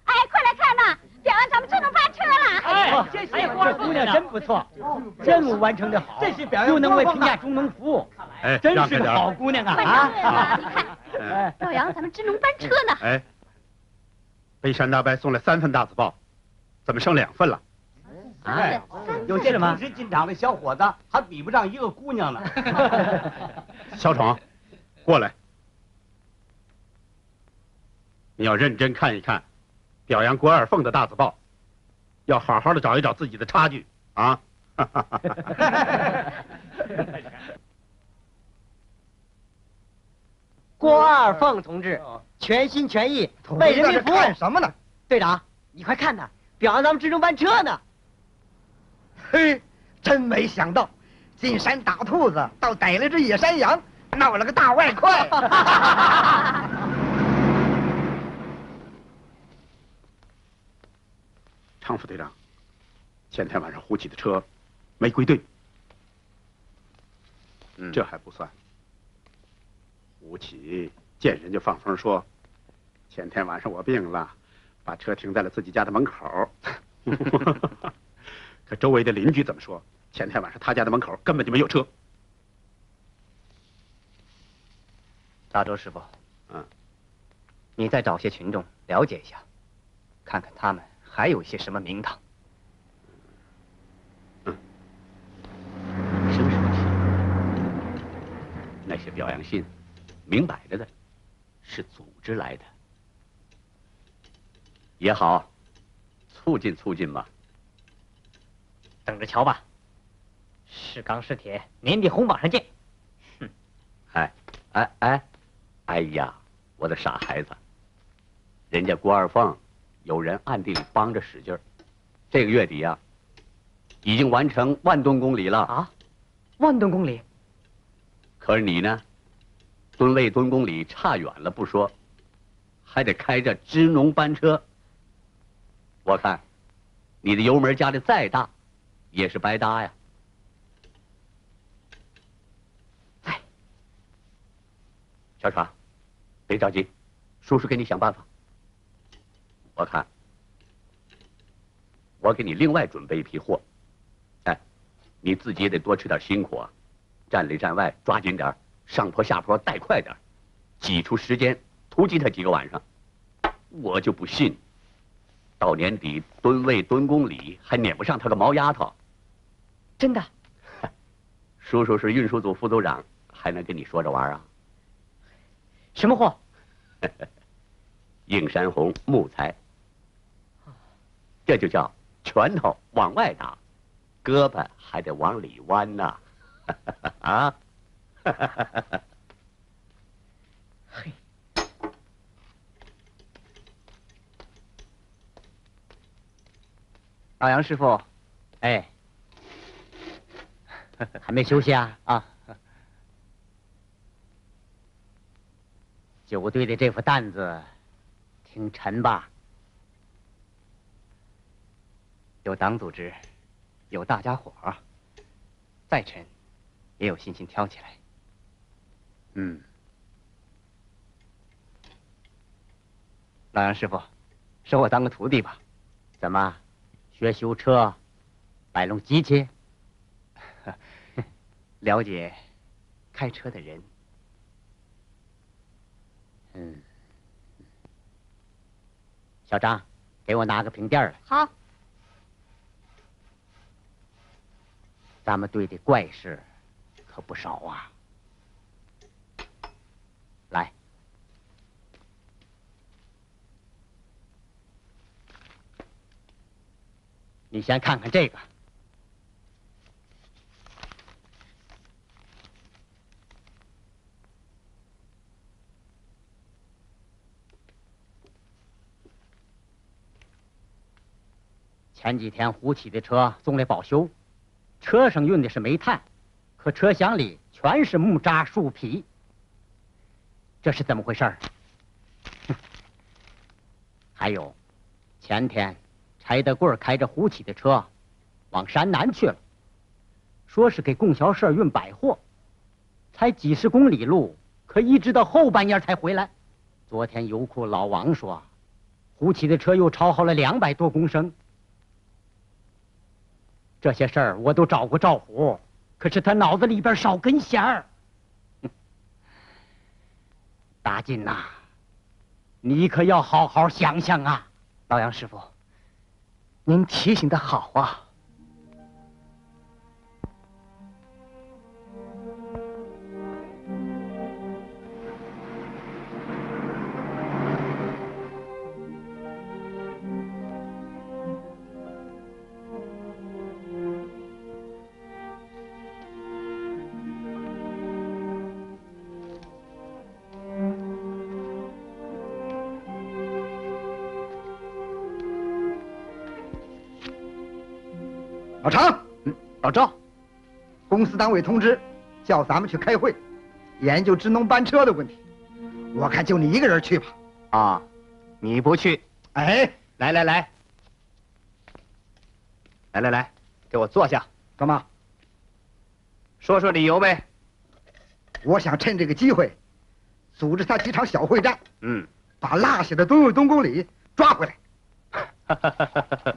哎，快来看呐，表扬咱们支农班车了！哎，这这姑娘真不错，任务完成的好，这是表扬又能为贫下中农服务，哎，真是个好姑娘啊！啊！你看，表扬咱们支农班车呢。哎，北山大伯送来三份大字报，怎么剩两份了？哎，有事吗五十斤长的小伙子还比不上一个姑娘呢。小闯，过来，你要认真看一看，表扬郭二凤的大字报，要好好的找一找自己的差距啊！郭二凤同志全心全意为人民服务。看什么呢？队长，你快看呐，表扬咱们支农班车呢。嘿，真没想到，进山打兔子，倒逮了只野山羊，闹了个大外快。常副队长，前天晚上胡启的车没归队，这还不算。胡启见人就放风说，前天晚上我病了，把车停在了自己家的门口。可周围的邻居怎么说？前天晚上他家的门口根本就没有车。大周师傅，嗯，你再找些群众了解一下，看看他们还有一些什么名堂。嗯什么说起？那些表扬信，明摆着的，是组织来的。也好，促进促进嘛。等着瞧吧。是钢是铁，年底红榜上见。哼哎哎哎，哎呀，我的傻孩子，人家郭二凤有人暗地里帮着使劲儿，这个月底呀、已经完成万吨公里了啊！万吨公里。可是你呢，吨位吨公里差远了不说，还得开着支农班车。我看，你的油门加的再大，也是白搭呀。哎小闯，别着急，叔叔给你想办法。我看，我给你另外准备一批货。哎，你自己也得多吃点辛苦啊，站里站外抓紧点，上坡下坡带快点，挤出时间突击他几个晚上。我就不信，到年底吨位吨公里还撵不上他个毛丫头。真的？叔叔是运输组副组长，还能跟你说着玩啊？什么货？映山红木材，这就叫拳头往外打，胳膊还得往里弯呐！啊！嘿，老杨师傅，哎，还没休息啊？啊，九队的这副担子挺沉吧？有党组织，有大家伙儿，再沉也有信心挑起来。嗯，老杨师傅，收我当个徒弟吧。怎么，学修车，摆弄机器？了解开车的人。嗯，小张，给我拿个瓶垫来。好，咱们队的怪事可不少啊。来，你先看看这个。前几天胡启的车送来保修，车上运的是煤炭，可车厢里全是木渣树皮。这是怎么回事儿？还有，前天柴德贵开着胡启的车往山南去了，说是给供销社运百货，才几十公里路，可一直到后半夜才回来。昨天油库老王说，胡启的车又超耗了两百多公升。这些事儿我都找过赵虎，可是他脑子里边少根弦儿。大金呐，你可要好好想想啊！老杨师傅，您提醒的好啊。公司单位通知，叫咱们去开会，研究支农班车的问题。我看就你一个人去吧。啊，你不去？哎，来来来，来来来，给我坐下。干嘛？说说理由呗。我想趁这个机会，组织他几场小会战，嗯，把落下的吨位吨公里抓回来。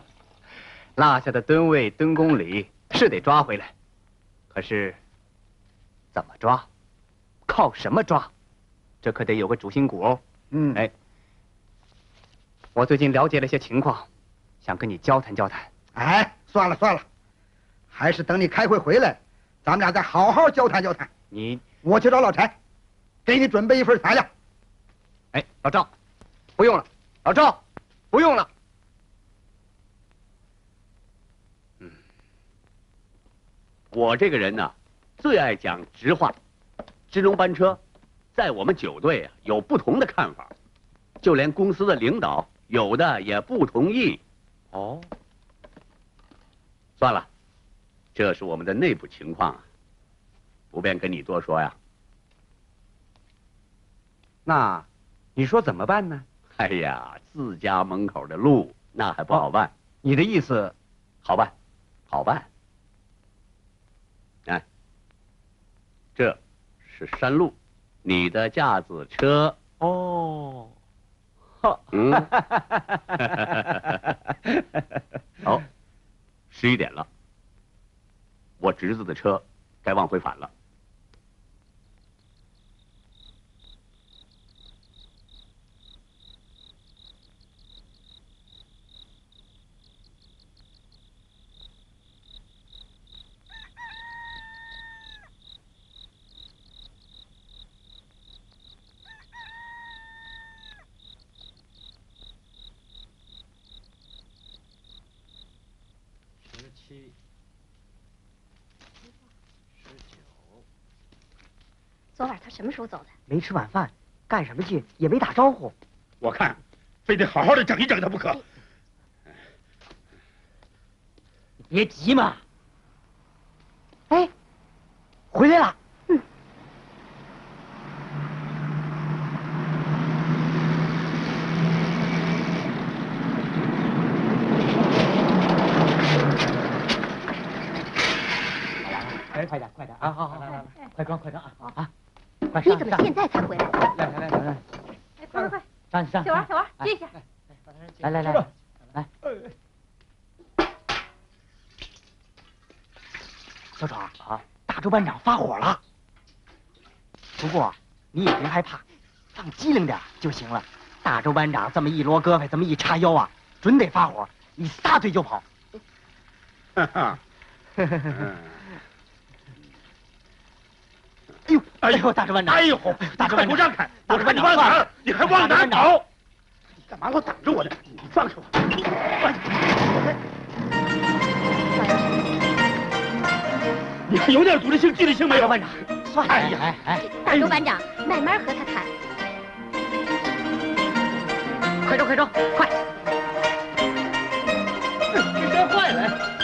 落下的吨位吨公里是得抓回来，可是怎么抓？靠什么抓？这可得有个主心骨哦。嗯，哎，我最近了解了些情况，想跟你交谈交谈。哎，算了算了，还是等你开会回来，咱们俩再好好交谈交谈。你，我去找老柴，给你准备一份材料。哎，老赵，不用了，老赵，不用了。我这个人呢，最爱讲直话。支龙班车，在我们九队啊有不同的看法，就连公司的领导有的也不同意。哦，算了，这是我们的内部情况啊，不便跟你多说呀。那，你说怎么办呢？哎呀，自家门口的路那还不好办。你的意思，好办，好办。哎，这是山路，你的架子车。哦，嗯，好，十一点了，我侄子的车该往回返了。十七、十九，昨晚他什么时候走的？没吃晚饭，干什么去？也没打招呼。我看非得好好的整一整他不可。别急嘛。哎，回来了。哎，快点，快点啊！好好，来来来，快装，快装啊！啊，快你怎么现在才回来？来来来来来，哎，快快快！上上小王，小王，哎接一下。来来来来，小闯啊，大周班长发火了。不过你也别害怕，放机灵点就行了。大周班长这么一摞胳膊，这么一叉腰啊，准得发火。你撒腿就跑。哈哈，哎呦，哎呦，大周班长，哎呦，大周班长，快给我让开！大周班长，你往哪儿，你还往哪儿跑？你干嘛老挡着我呢？你放开我！你还有点组织性、纪律性没有？班长，算了，哎呀，哎哎，大周班长，慢慢和他谈。快走快走快！你摔坏了。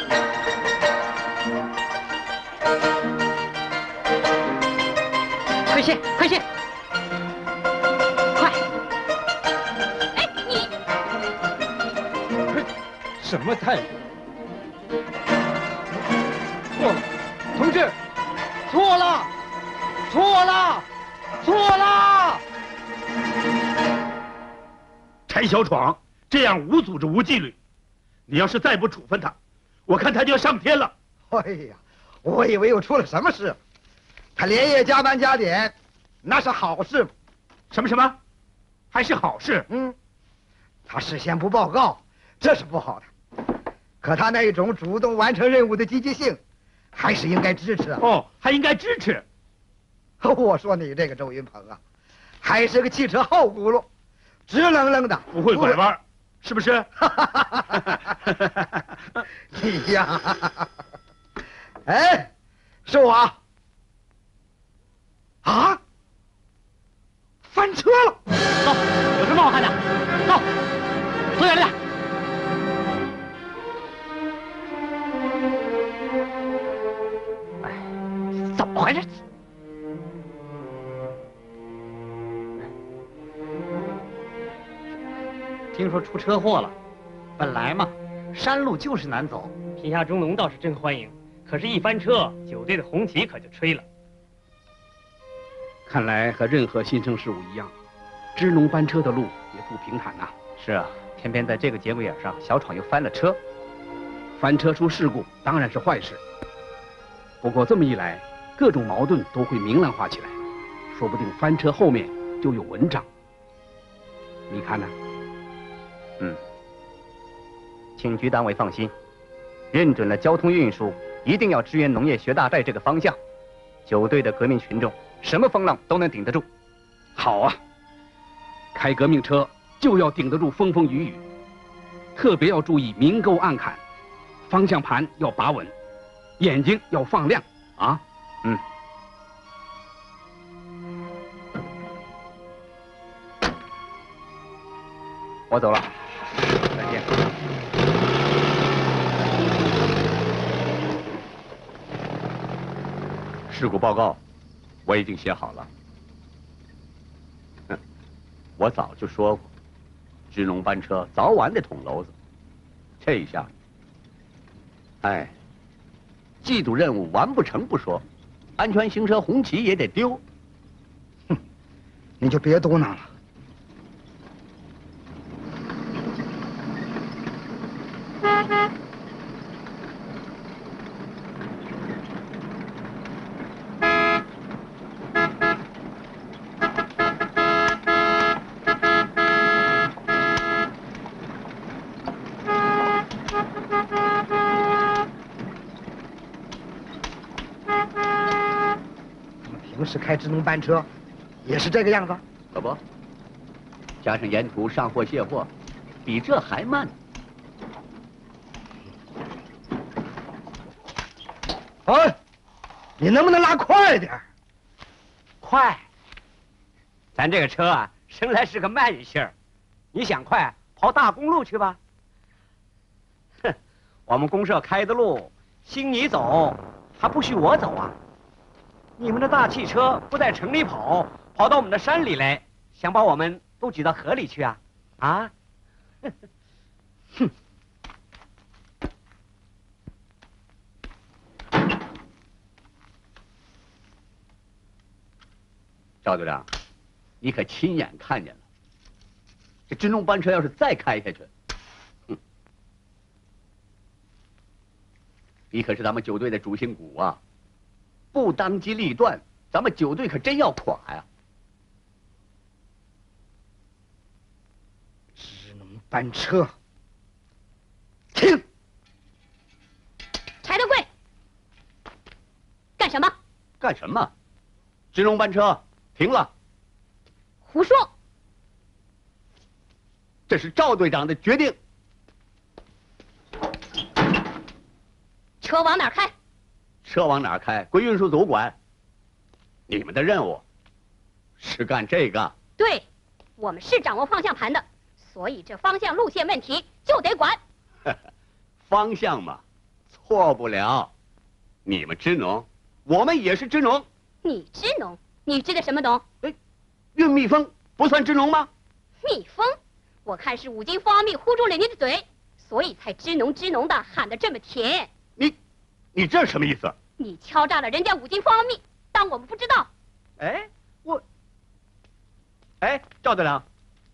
快些，快些！快！哎，你什么态度？错了，同志，错了，错了，错了！柴小闯这样无组织无纪律，你要是再不处分他，我看他就要上天了。哎呀，我以为又出了什么事，他连夜加班加点，那是好事？什么什么，还是好事？嗯，他事先不报告，这是不好的。可他那种主动完成任务的积极性，还是应该支持啊。哦，还应该支持。我说你这个周云鹏啊，还是个汽车后轱辘，直愣愣的，不会拐弯，是不是？你 呀，哎，是我啊，啊，翻车了。走，有什么好看的？走，坐下来。哎，怎么回事。听说出车祸了，本来嘛，山路就是难走。贫下中农倒是真欢迎，可是，一翻车，酒队的红旗可就吹了。看来和任何新生事物一样，支农班车的路也不平坦呐。是啊，偏偏在这个节骨眼上，小闯又翻了车。翻车出事故当然是坏事，不过这么一来，各种矛盾都会明朗化起来，说不定翻车后面就有文章。你看呢？嗯，请局党委放心，认准了交通运输，一定要支援农业学大寨这个方向。九队的革命群众，什么风浪都能顶得住。好啊，开革命车就要顶得住风风雨雨，特别要注意明沟暗坎，方向盘要把稳，眼睛要放亮啊！嗯。我走了。再见。事故报告我已经写好了。哼，我早就说过，支农班车早晚得捅娄子。这一下，哎，季度任务完不成不说，安全行车红旗也得丢。哼，你就别嘟囔了。平时开支农班车，也是这个样子。可不，加上沿途上货卸货，比这还慢。哎，你能不能拉快点？快！咱这个车啊，生来是个慢性儿。你想快，跑大公路去吧。哼，我们公社开的路，兴你走，还不许我走啊？你们的大汽车不在城里跑，跑到我们的山里来，想把我们都挤到河里去啊？啊？哼！赵队长，你可亲眼看见了，这支农班车要是再开下去，哼，你可是咱们九队的主心骨啊！不当机立断，咱们九队可真要垮呀！支农班车，停！柴德贵，干什么？干什么？支农班车停了。胡说！这是赵队长的决定。车往哪儿开？车往哪儿开，归运输组管。你们的任务是干这个。对，我们是掌握方向盘的，所以这方向路线问题就得管。方向嘛，错不了。你们支农，我们也是支农。你支农？你支的什么农？哎，运蜜蜂不算支农吗？蜜蜂？我看是五斤蜂蜜糊住了你的嘴，所以才支农支农的喊得这么甜。你，你这什么意思？你敲诈了人家五斤蜂蜜，当我们不知道？哎，我，哎，赵队长，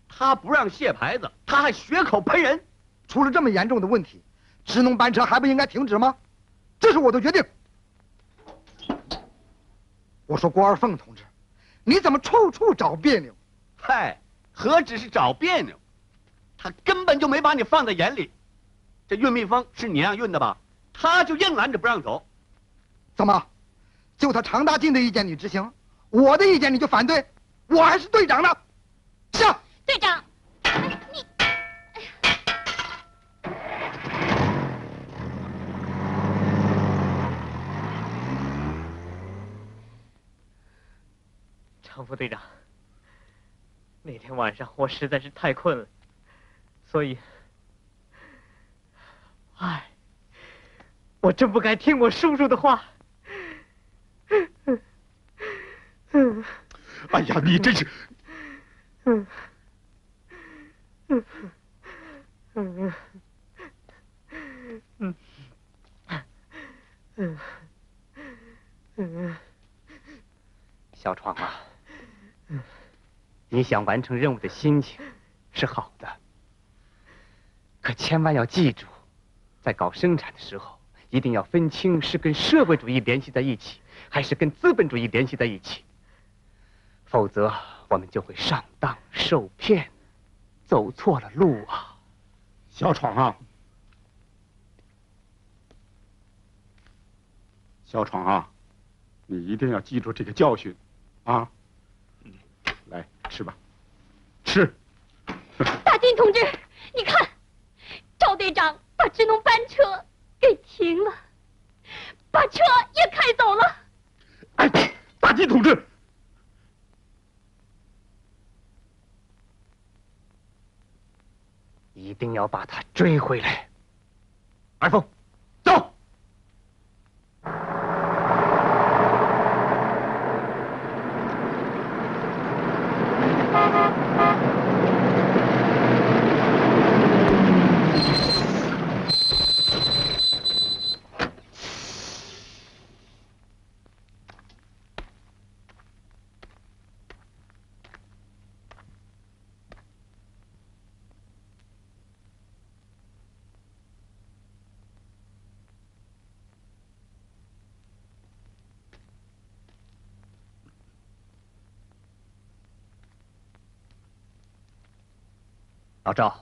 他不让卸牌子，他还血口喷人，出了这么严重的问题，职农班车还不应该停止吗？这是我的决定。我说郭二凤同志，你怎么处处找别扭？嗨，何止是找别扭，他根本就没把你放在眼里。这运蜜蜂是你让运的吧？他就硬拦着不让走。怎么？就他常大进的意见你执行，我的意见你就反对？我还是队长呢。下。队长，你。常副队长，那天晚上我实在是太困了，所以，唉，我真不该听我叔叔的话。哎呀，你真是，嗯嗯嗯嗯嗯嗯，小闯啊，你想完成任务的心情是好的，可千万要记住，在搞生产的时候，一定要分清是跟社会主义联系在一起，还是跟资本主义联系在一起。否则，我们就会上当受骗，走错了路啊！小闯啊，小闯啊，你一定要记住这个教训，啊！来吃吧，吃。大金同志，你看，赵队长把支农班车给停了，把车也开走了。哎，大吉同志，一定要把他追回来。二凤，老赵，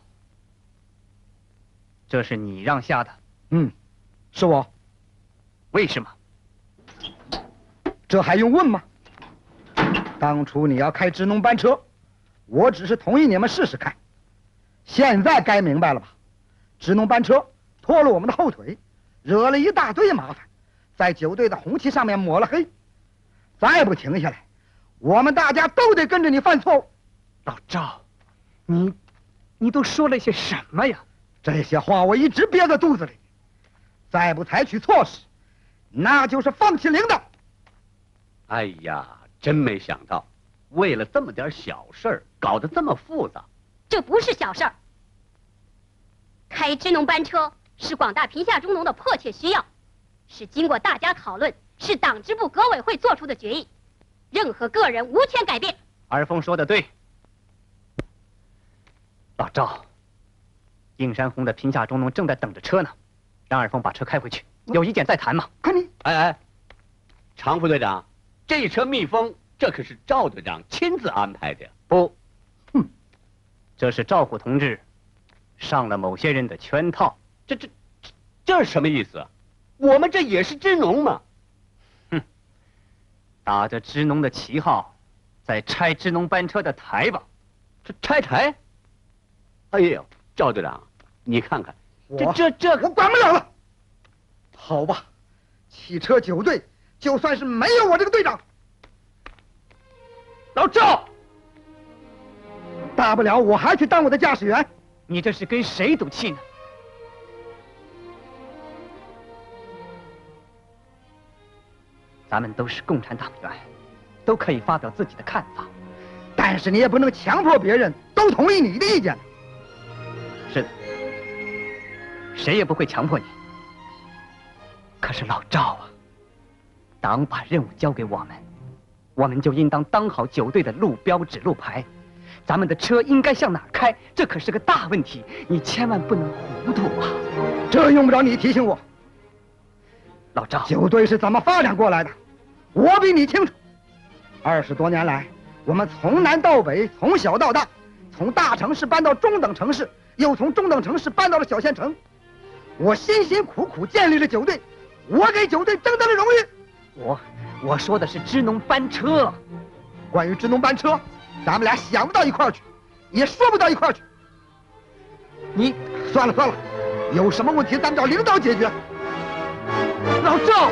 这是你让下的，嗯，是我。为什么？这还用问吗？当初你要开支农班车，我只是同意你们试试看。现在该明白了吧？支农班车拖了我们的后腿，惹了一大堆麻烦，在九队的红旗上面抹了黑。再不停下来，我们大家都得跟着你犯错误。老赵，你你都说了些什么呀？这些话我一直憋在肚子里。再不采取措施，那就是放弃领导。哎呀，真没想到，为了这么点小事儿，搞得这么复杂。这不是小事儿。开支农班车是广大贫下中农的迫切需要，是经过大家讨论，是党支部革委会做出的决议，任何个人无权改变。二凤说的对，老赵，映山红的贫下中农正在等着车呢，让二凤把车开回去，有意见再谈嘛。看你，哎哎，常副队长，这车密封，这可是赵队长亲自安排的呀。不，哼，这是赵虎同志上了某些人的圈套。这这这这是什么意思？我们这也是支农嘛。哼，打着支农的旗号，在拆支农班车的台吧？这拆台？哎呦，赵队长，你看看，这我这这我管不了了。好吧，汽车九队就算是没有我这个队长，老赵，大不了我还去当我的驾驶员。你这是跟谁赌气呢？咱们都是共产党员，都可以发表自己的看法。但是你也不能强迫别人都同意你的意见。谁也不会强迫你。可是老赵啊，党把任务交给我们，我们就应当当好九队的路标指路牌。咱们的车应该向哪儿开？这可是个大问题，你千万不能糊涂啊！这用不着你提醒我。老赵，九队是怎么发展过来的，我比你清楚。二十多年来，我们从南到北，从小到大，从大城市搬到中等城市，又从中等城市搬到了小县城。我辛辛苦苦建立了九队，我给九队争得了荣誉。我我说的是支农班车。关于支农班车，咱们俩想不到一块儿去，也说不到一块儿去。你算了算了，有什么问题咱们找领导解决。老赵。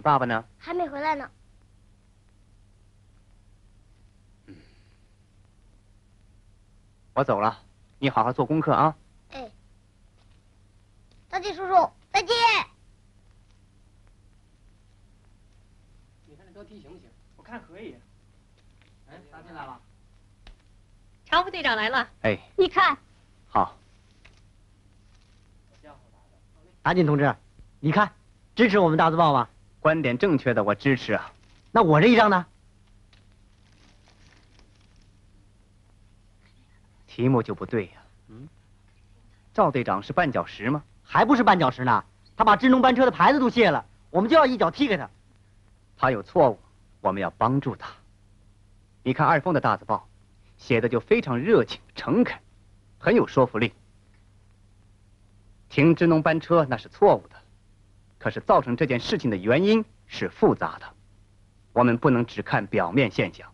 爸爸呢？还没回来呢。我走了，你好好做功课啊。哎，大季叔叔，再见。你看这都梯行不行？我看可以。哎，大进来了？常副队长来了。哎，你看，好。达进同志，你看，支持我们大字报吗？观点正确的我支持啊。那我这一张呢？题目就不对呀、嗯，赵队长是绊脚石吗？还不是绊脚石呢？他把智能班车的牌子都卸了，我们就要一脚踢开他。他有错误，我们要帮助他。你看二凤的大字报，写的就非常热情、诚恳，很有说服力。停智能班车那是错误的，可是造成这件事情的原因是复杂的，我们不能只看表面现象。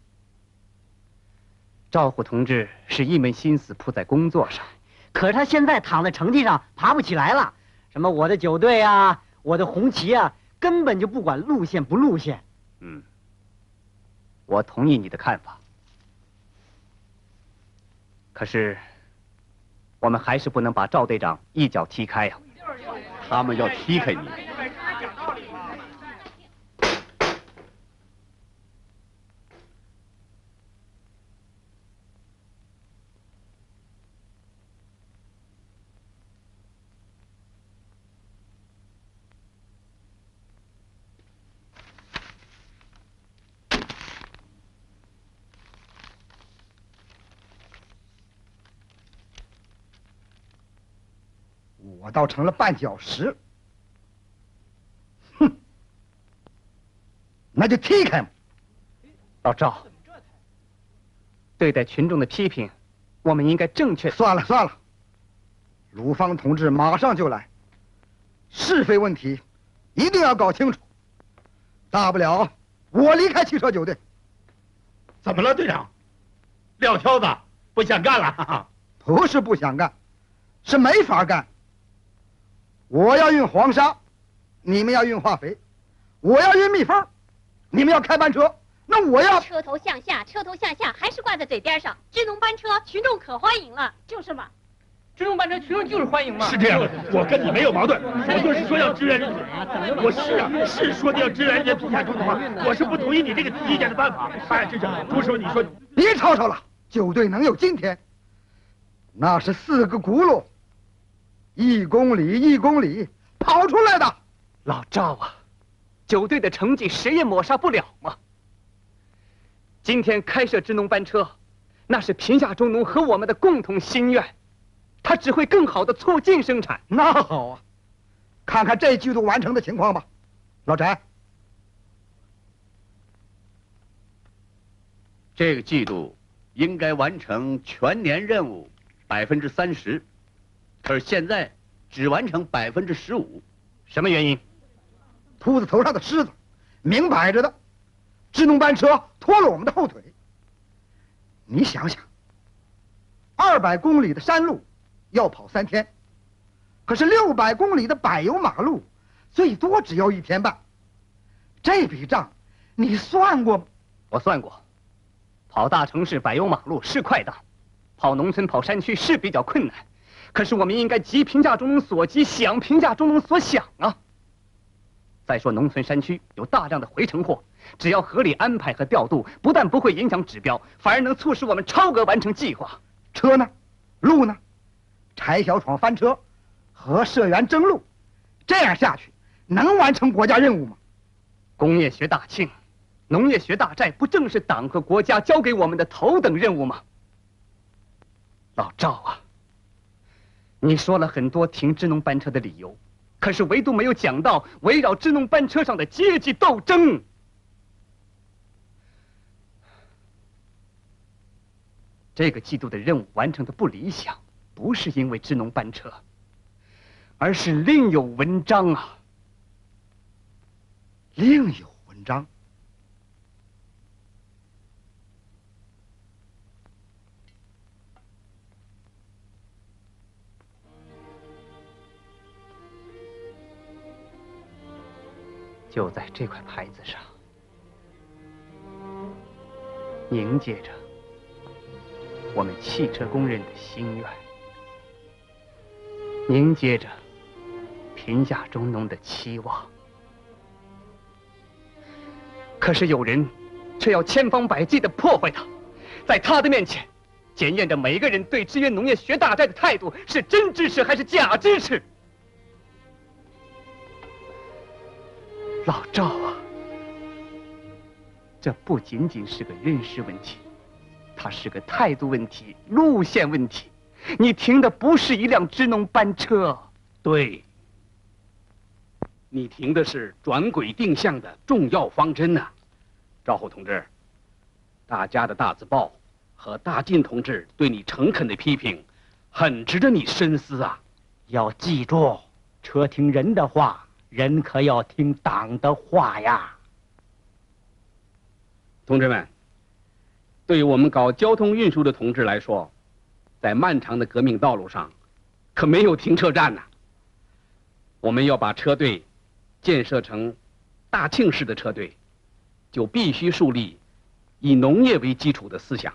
赵虎同志是一门心思扑在工作上，可是他现在躺在成绩上爬不起来了。什么我的九队啊，我的红旗啊，根本就不管路线不路线。嗯，我同意你的看法。可是，我们还是不能把赵队长一脚踢开呀、他们要踢开你。倒成了绊脚石。哼，那就踢开嘛。老赵，对待群众的批评，我们应该正确。算了算了，鲁芳同志马上就来，是非问题一定要搞清楚。大不了我离开汽车九队。怎么了，队长？撂挑子，不想干了？不是不想干，是没法干。我要运黄沙，你们要运化肥；我要运蜜蜂，你们要开班车。那我要车头向下，车头向下，还是挂在嘴边上。支农班车，群众可欢迎了。就是嘛，支农班车群众就是欢迎嘛。是这样的，我跟你没有矛盾，我就是说要支援人民。我是啊，是说的要支援人家贫下中的话，我是不同意你这个提意见的办法。哎，这是朱师傅，你说别吵吵了。九队能有今天，那是四个轱辘，一公里一公里跑出来的。老赵啊，九队的成绩谁也抹杀不了嘛。今天开设支农班车，那是贫下中农和我们的共同心愿，它只会更好的促进生产。那好啊，看看这季度完成的情况吧，老翟。这个季度应该完成全年任务百分之三十，可是现在只完成百分之十五，什么原因？秃子头上的虱子，明摆着的，支农班车拖了我们的后腿。你想想，二百公里的山路要跑三天，可是六百公里的柏油马路最多只要一天半。这笔账你算过吗？我算过，跑大城市柏油马路是快的，跑农村跑山区是比较困难。可是我们应该急评价中农所急，想评价中农所想啊。再说农村山区有大量的回程货，只要合理安排和调度，不但不会影响指标，反而能促使我们超额完成计划。车呢？路呢？柴小闯翻车和社员争路，这样下去能完成国家任务吗？工业学大庆，农业学大寨，不正是党和国家交给我们的头等任务吗？老赵啊，你说了很多停支农班车的理由，可是唯独没有讲到围绕支农班车上的阶级斗争。这个季度的任务完成的不理想，不是因为支农班车，而是另有文章啊。另有文章。就在这块牌子上，凝结着我们汽车工人的心愿，凝结着贫下中农的期望。可是有人却要千方百计的破坏它，在他的面前，检验着每一个人对支援农业学大寨的态度是真支持还是假支持。老赵啊，这不仅仅是个认识问题，它是个态度问题、路线问题。你停的不是一辆支农班车，对，你停的是转轨定向的重要方针呐，赵虎同志。大家的大字报和大进同志对你诚恳的批评，很值得你深思啊。要记住，车听人的话。人可要听党的话呀，同志们！对于我们搞交通运输的同志来说，在漫长的革命道路上，可没有停车站呐。我们要把车队建设成大庆式的车队，就必须树立以农业为基础的思想，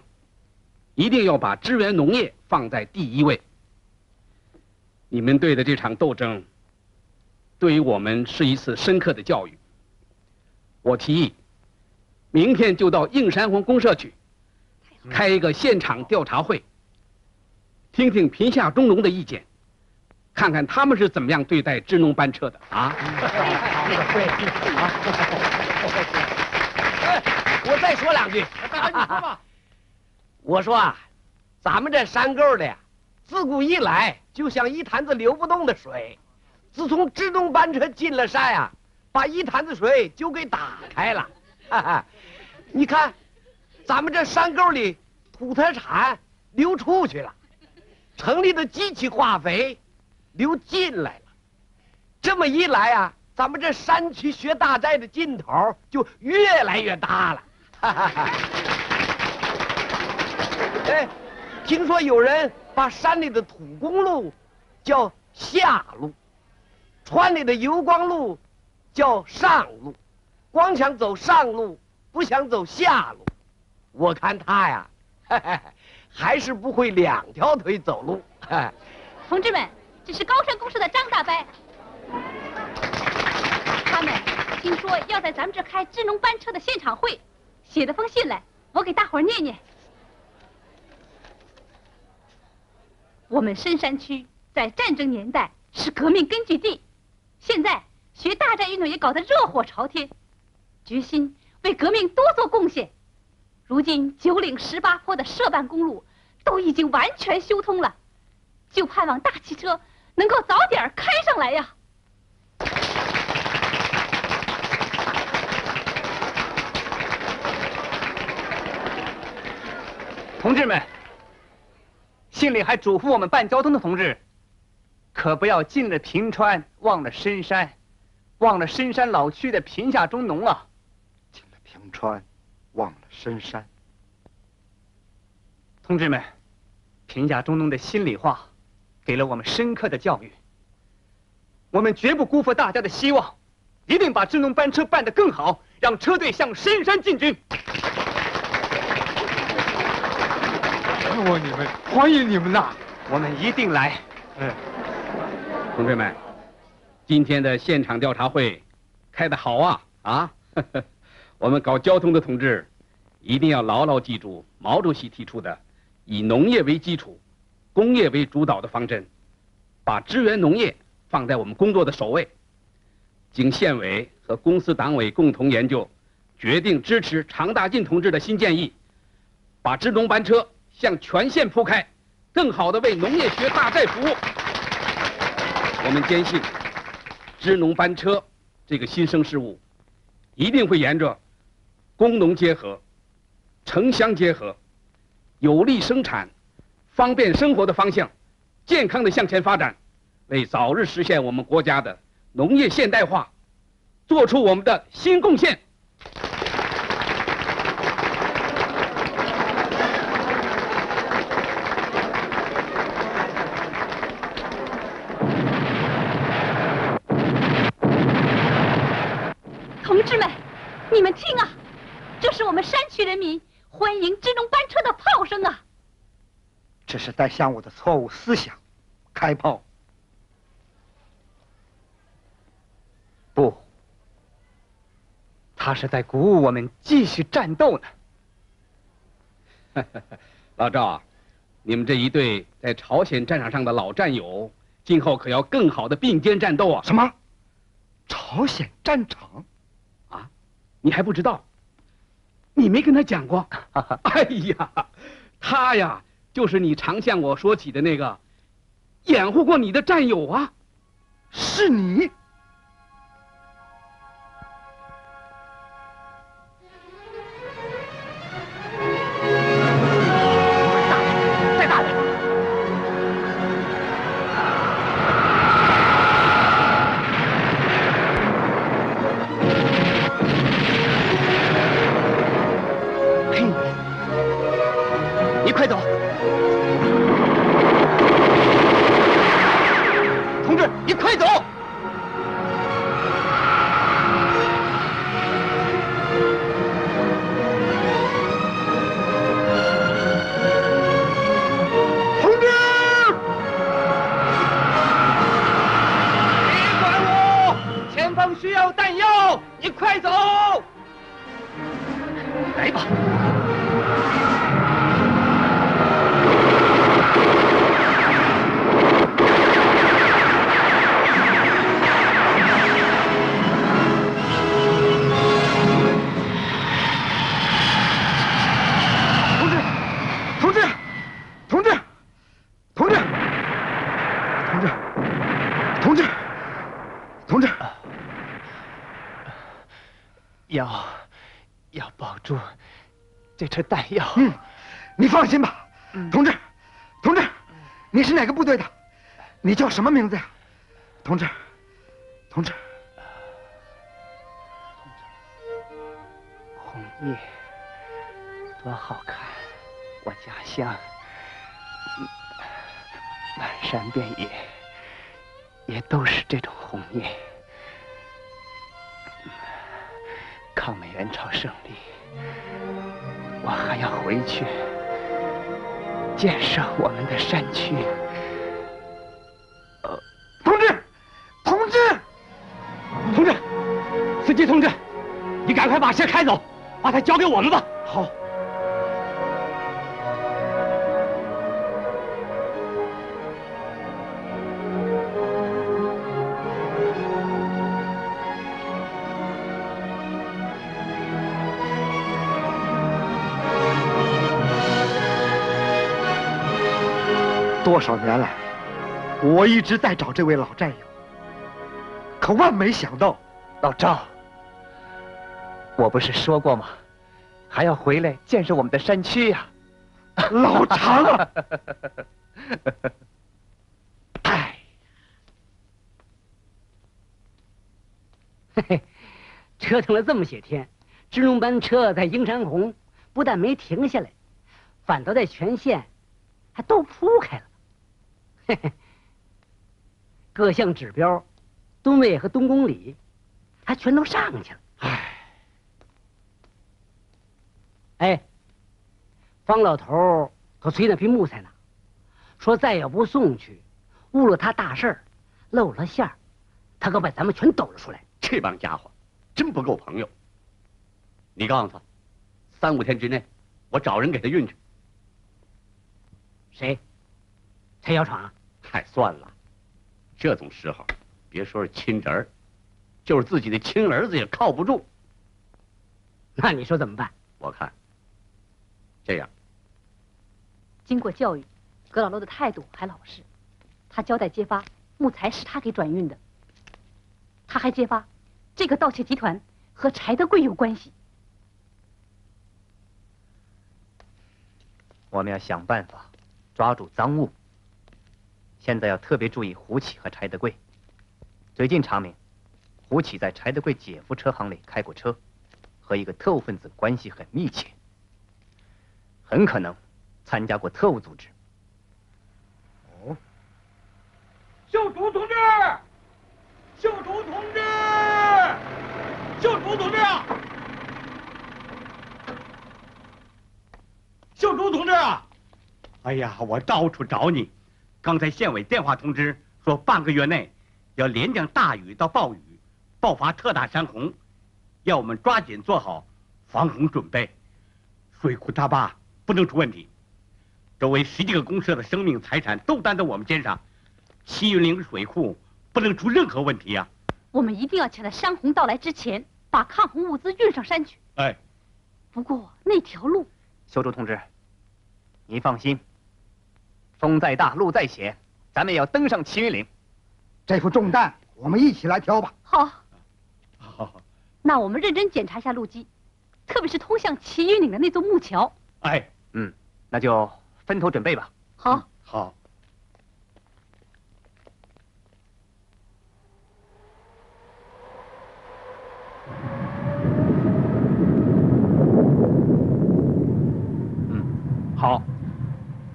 一定要把支援农业放在第一位。你们队的这场斗争。对于我们是一次深刻的教育。我提议，明天就到映山红公社去，开一个现场调查会，听听贫下中农的意见，看看他们是怎么样对待支农班车的啊！对，啊！我再说两句。我说啊，咱们这山沟的呀，自古以来就像一潭子流不动的水。自从自动班车进了山呀，把一潭子水就给打开了。哈哈，你看，咱们这山沟里土特产流出去了，城里的机器化肥流进来了。这么一来啊，咱们这山区学大寨的劲头就越来越大了。哈哈哈。哎，听说有人把山里的土公路叫下路。川里的油光路叫上路，光想走上路，不想走下路。我看他呀，还是不会两条腿走路。同志们，这是高山公社的张大伯，他们听说要在咱们这开支农班车的现场会，写了封信来，我给大伙念念。我们深山区在战争年代是革命根据地。现在学大寨运动也搞得热火朝天，决心为革命多做贡献。如今九岭十八坡的涉办公路都已经完全修通了，就盼望大汽车能够早点开上来呀！同志们，信里还嘱咐我们办交通的同志。可不要进了平川忘了深山，忘了深山老区的贫下中农啊！进了平川，忘了深山。同志们，贫下中农的心里话，给了我们深刻的教育。我们绝不辜负大家的希望，一定把支农班车办得更好，让车队向深山进军。欢迎你们，欢迎你们呐！我们一定来。嗯。同志们，今天的现场调查会开得好啊啊！我们搞交通的同志一定要牢牢记住毛主席提出的以农业为基础、工业为主导的方针，把支援农业放在我们工作的首位。经县委和公司党委共同研究，决定支持常大进同志的新建议，把支农班车向全县铺开，更好的为农业学大寨服务。我们坚信，支农班车这个新生事物，一定会沿着工农结合、城乡结合、有利生产、方便生活的方向，健康的向前发展，为早日实现我们国家的农业现代化，做出我们的新贡献。你们听啊，这是我们山区人民欢迎支农班车的炮声啊！这是在向我的错误思想开炮。不，他是在鼓舞我们继续战斗呢。老赵啊，你们这一队在朝鲜战场上的老战友，今后可要更好的并肩战斗啊！什么？朝鲜战场？啊，你还不知道？你没跟他讲过？哎呀，他呀，就是你常向我说起的那个掩护过你的战友啊！是你？这弹药。嗯，你放心吧，同志，同志，你是哪个部队的？你叫什么名字呀？给我们吧。好。多少年来，我一直在找这位老战友，可万没想到，老赵，我不是说过吗？还要回来建设我们的山区呀、老常啊！嘿嘿，折腾了这么些天，支龙班车在英山红不但没停下来，反倒在全县还都铺开了。嘿嘿，各项指标，吨位和吨公里，还全都上去了。唉，哎，方老头儿可催那批木材呢，说再要不送去，误了他大事儿，露了馅儿，他可把咱们全抖了出来。这帮家伙真不够朋友。你告诉他，三五天之内，我找人给他运去。谁？陈小闯啊？嗨，算了，这种时候，别说是亲侄儿，就是自己的亲儿子也靠不住。那你说怎么办？我看这样，经过教育，葛老六的态度还老实。他交代揭发木材是他给转运的，他还揭发这个盗窃集团和柴德贵有关系。我们要想办法抓住赃物。现在要特别注意胡启和柴德贵。最近查明，胡启在柴德贵姐夫车行里开过车，和一个特务分子关系很密切，很可能参加过特务组织。哦。秀竹同志秀竹同志秀竹同志啊秀竹同志啊。哎呀我到处找你刚才县委电话通知说半个月内要连降大雨到暴雨爆发特大山洪要我们抓紧做好防洪准备。水库大坝不能出问题，周围十几个公社的生命财产都担在我们肩上，齐云岭水库不能出任何问题呀、我们一定要抢在山洪到来之前，把抗洪物资运上山去。哎，不过那条路，修竹同志，您放心，风再大路再险，咱们也要登上齐云岭。这副重担我们一起来挑吧。好，好，那我们认真检查一下路基，特别是通向齐云岭的那座木桥。哎，嗯，那就分头准备吧。好，好。好，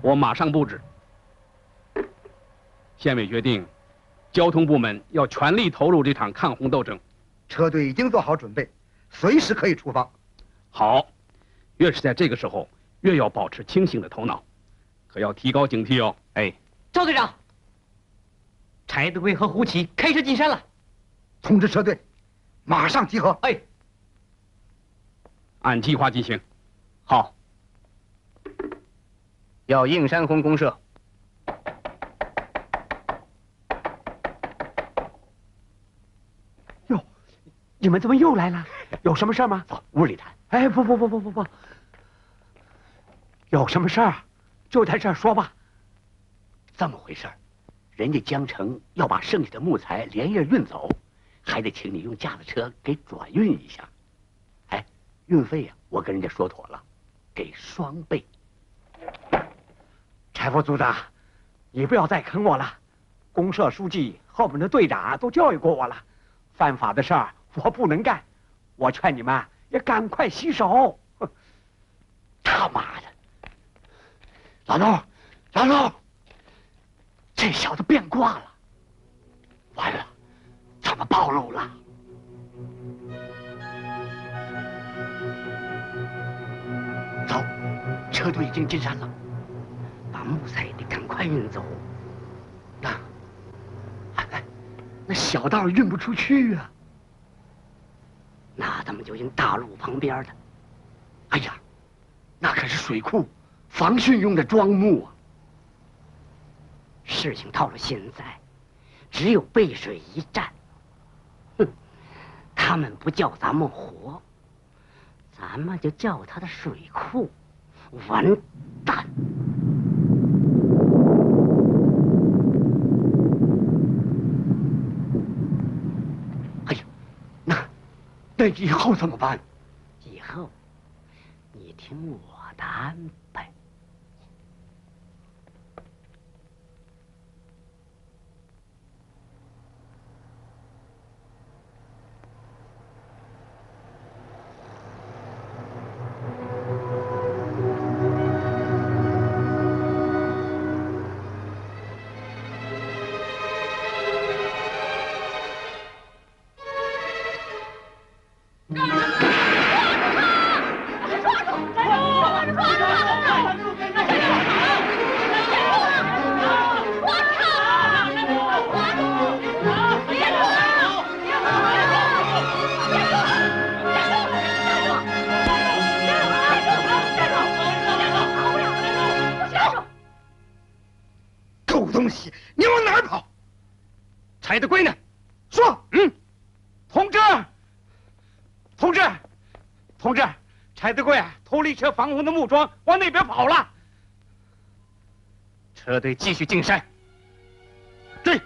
我马上布置。县委决定，交通部门要全力投入这场抗洪斗争。车队已经做好准备，随时可以出发。好，越是在这个时候，越要保持清醒的头脑，可要提高警惕哦。哎，赵队长，柴德贵和胡奇开车进山了。通知车队，马上集合。哎，按计划进行。好，要映山红公社。哟，你们怎么又来了？有什么事吗？走，屋里谈。哎，不不不不不不，有什么事儿就在这儿说吧。这么回事儿，人家江城要把剩下的木材连夜运走，还得请你用架子车给转运一下。哎，运费呀、我跟人家说妥了，给双倍。柴副组长，你不要再坑我了。公社书记、后面的队长都教育过我了，犯法的事儿我不能干。我劝你们也赶快洗手。他妈的！老陆，老陆，这小子变卦了，完了，咱们暴露了。走，车队已经进山了，把木材得赶快运走。那，哎，那小道运不出去啊。那咱们就用大路旁边的。哎呀，那可是水库，防汛用的桩木啊。事情到了现在，只有背水一战。哼，他们不叫咱们活，咱们就叫他的水库完蛋。哎呀，那那以后怎么办？以后，你听我的安排。柴德贵偷了一车防洪的木桩，往那边跑了。车队继续进山。对。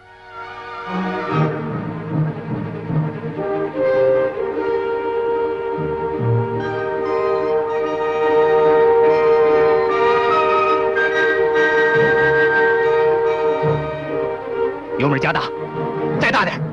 油门加大，再大点。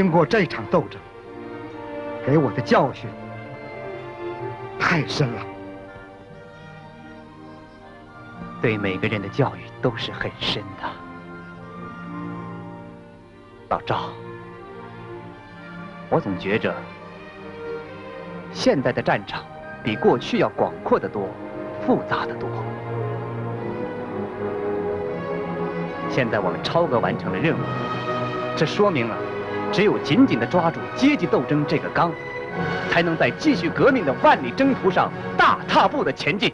经过这场斗争，给我的教训太深了。对每个人的教育都是很深的。老赵，我总觉着现在的战场比过去要广阔得多，复杂得多。现在我们超额完成了任务，这说明了，只有紧紧地抓住阶级斗争这个纲，才能在继续革命的万里征途上大踏步地前进。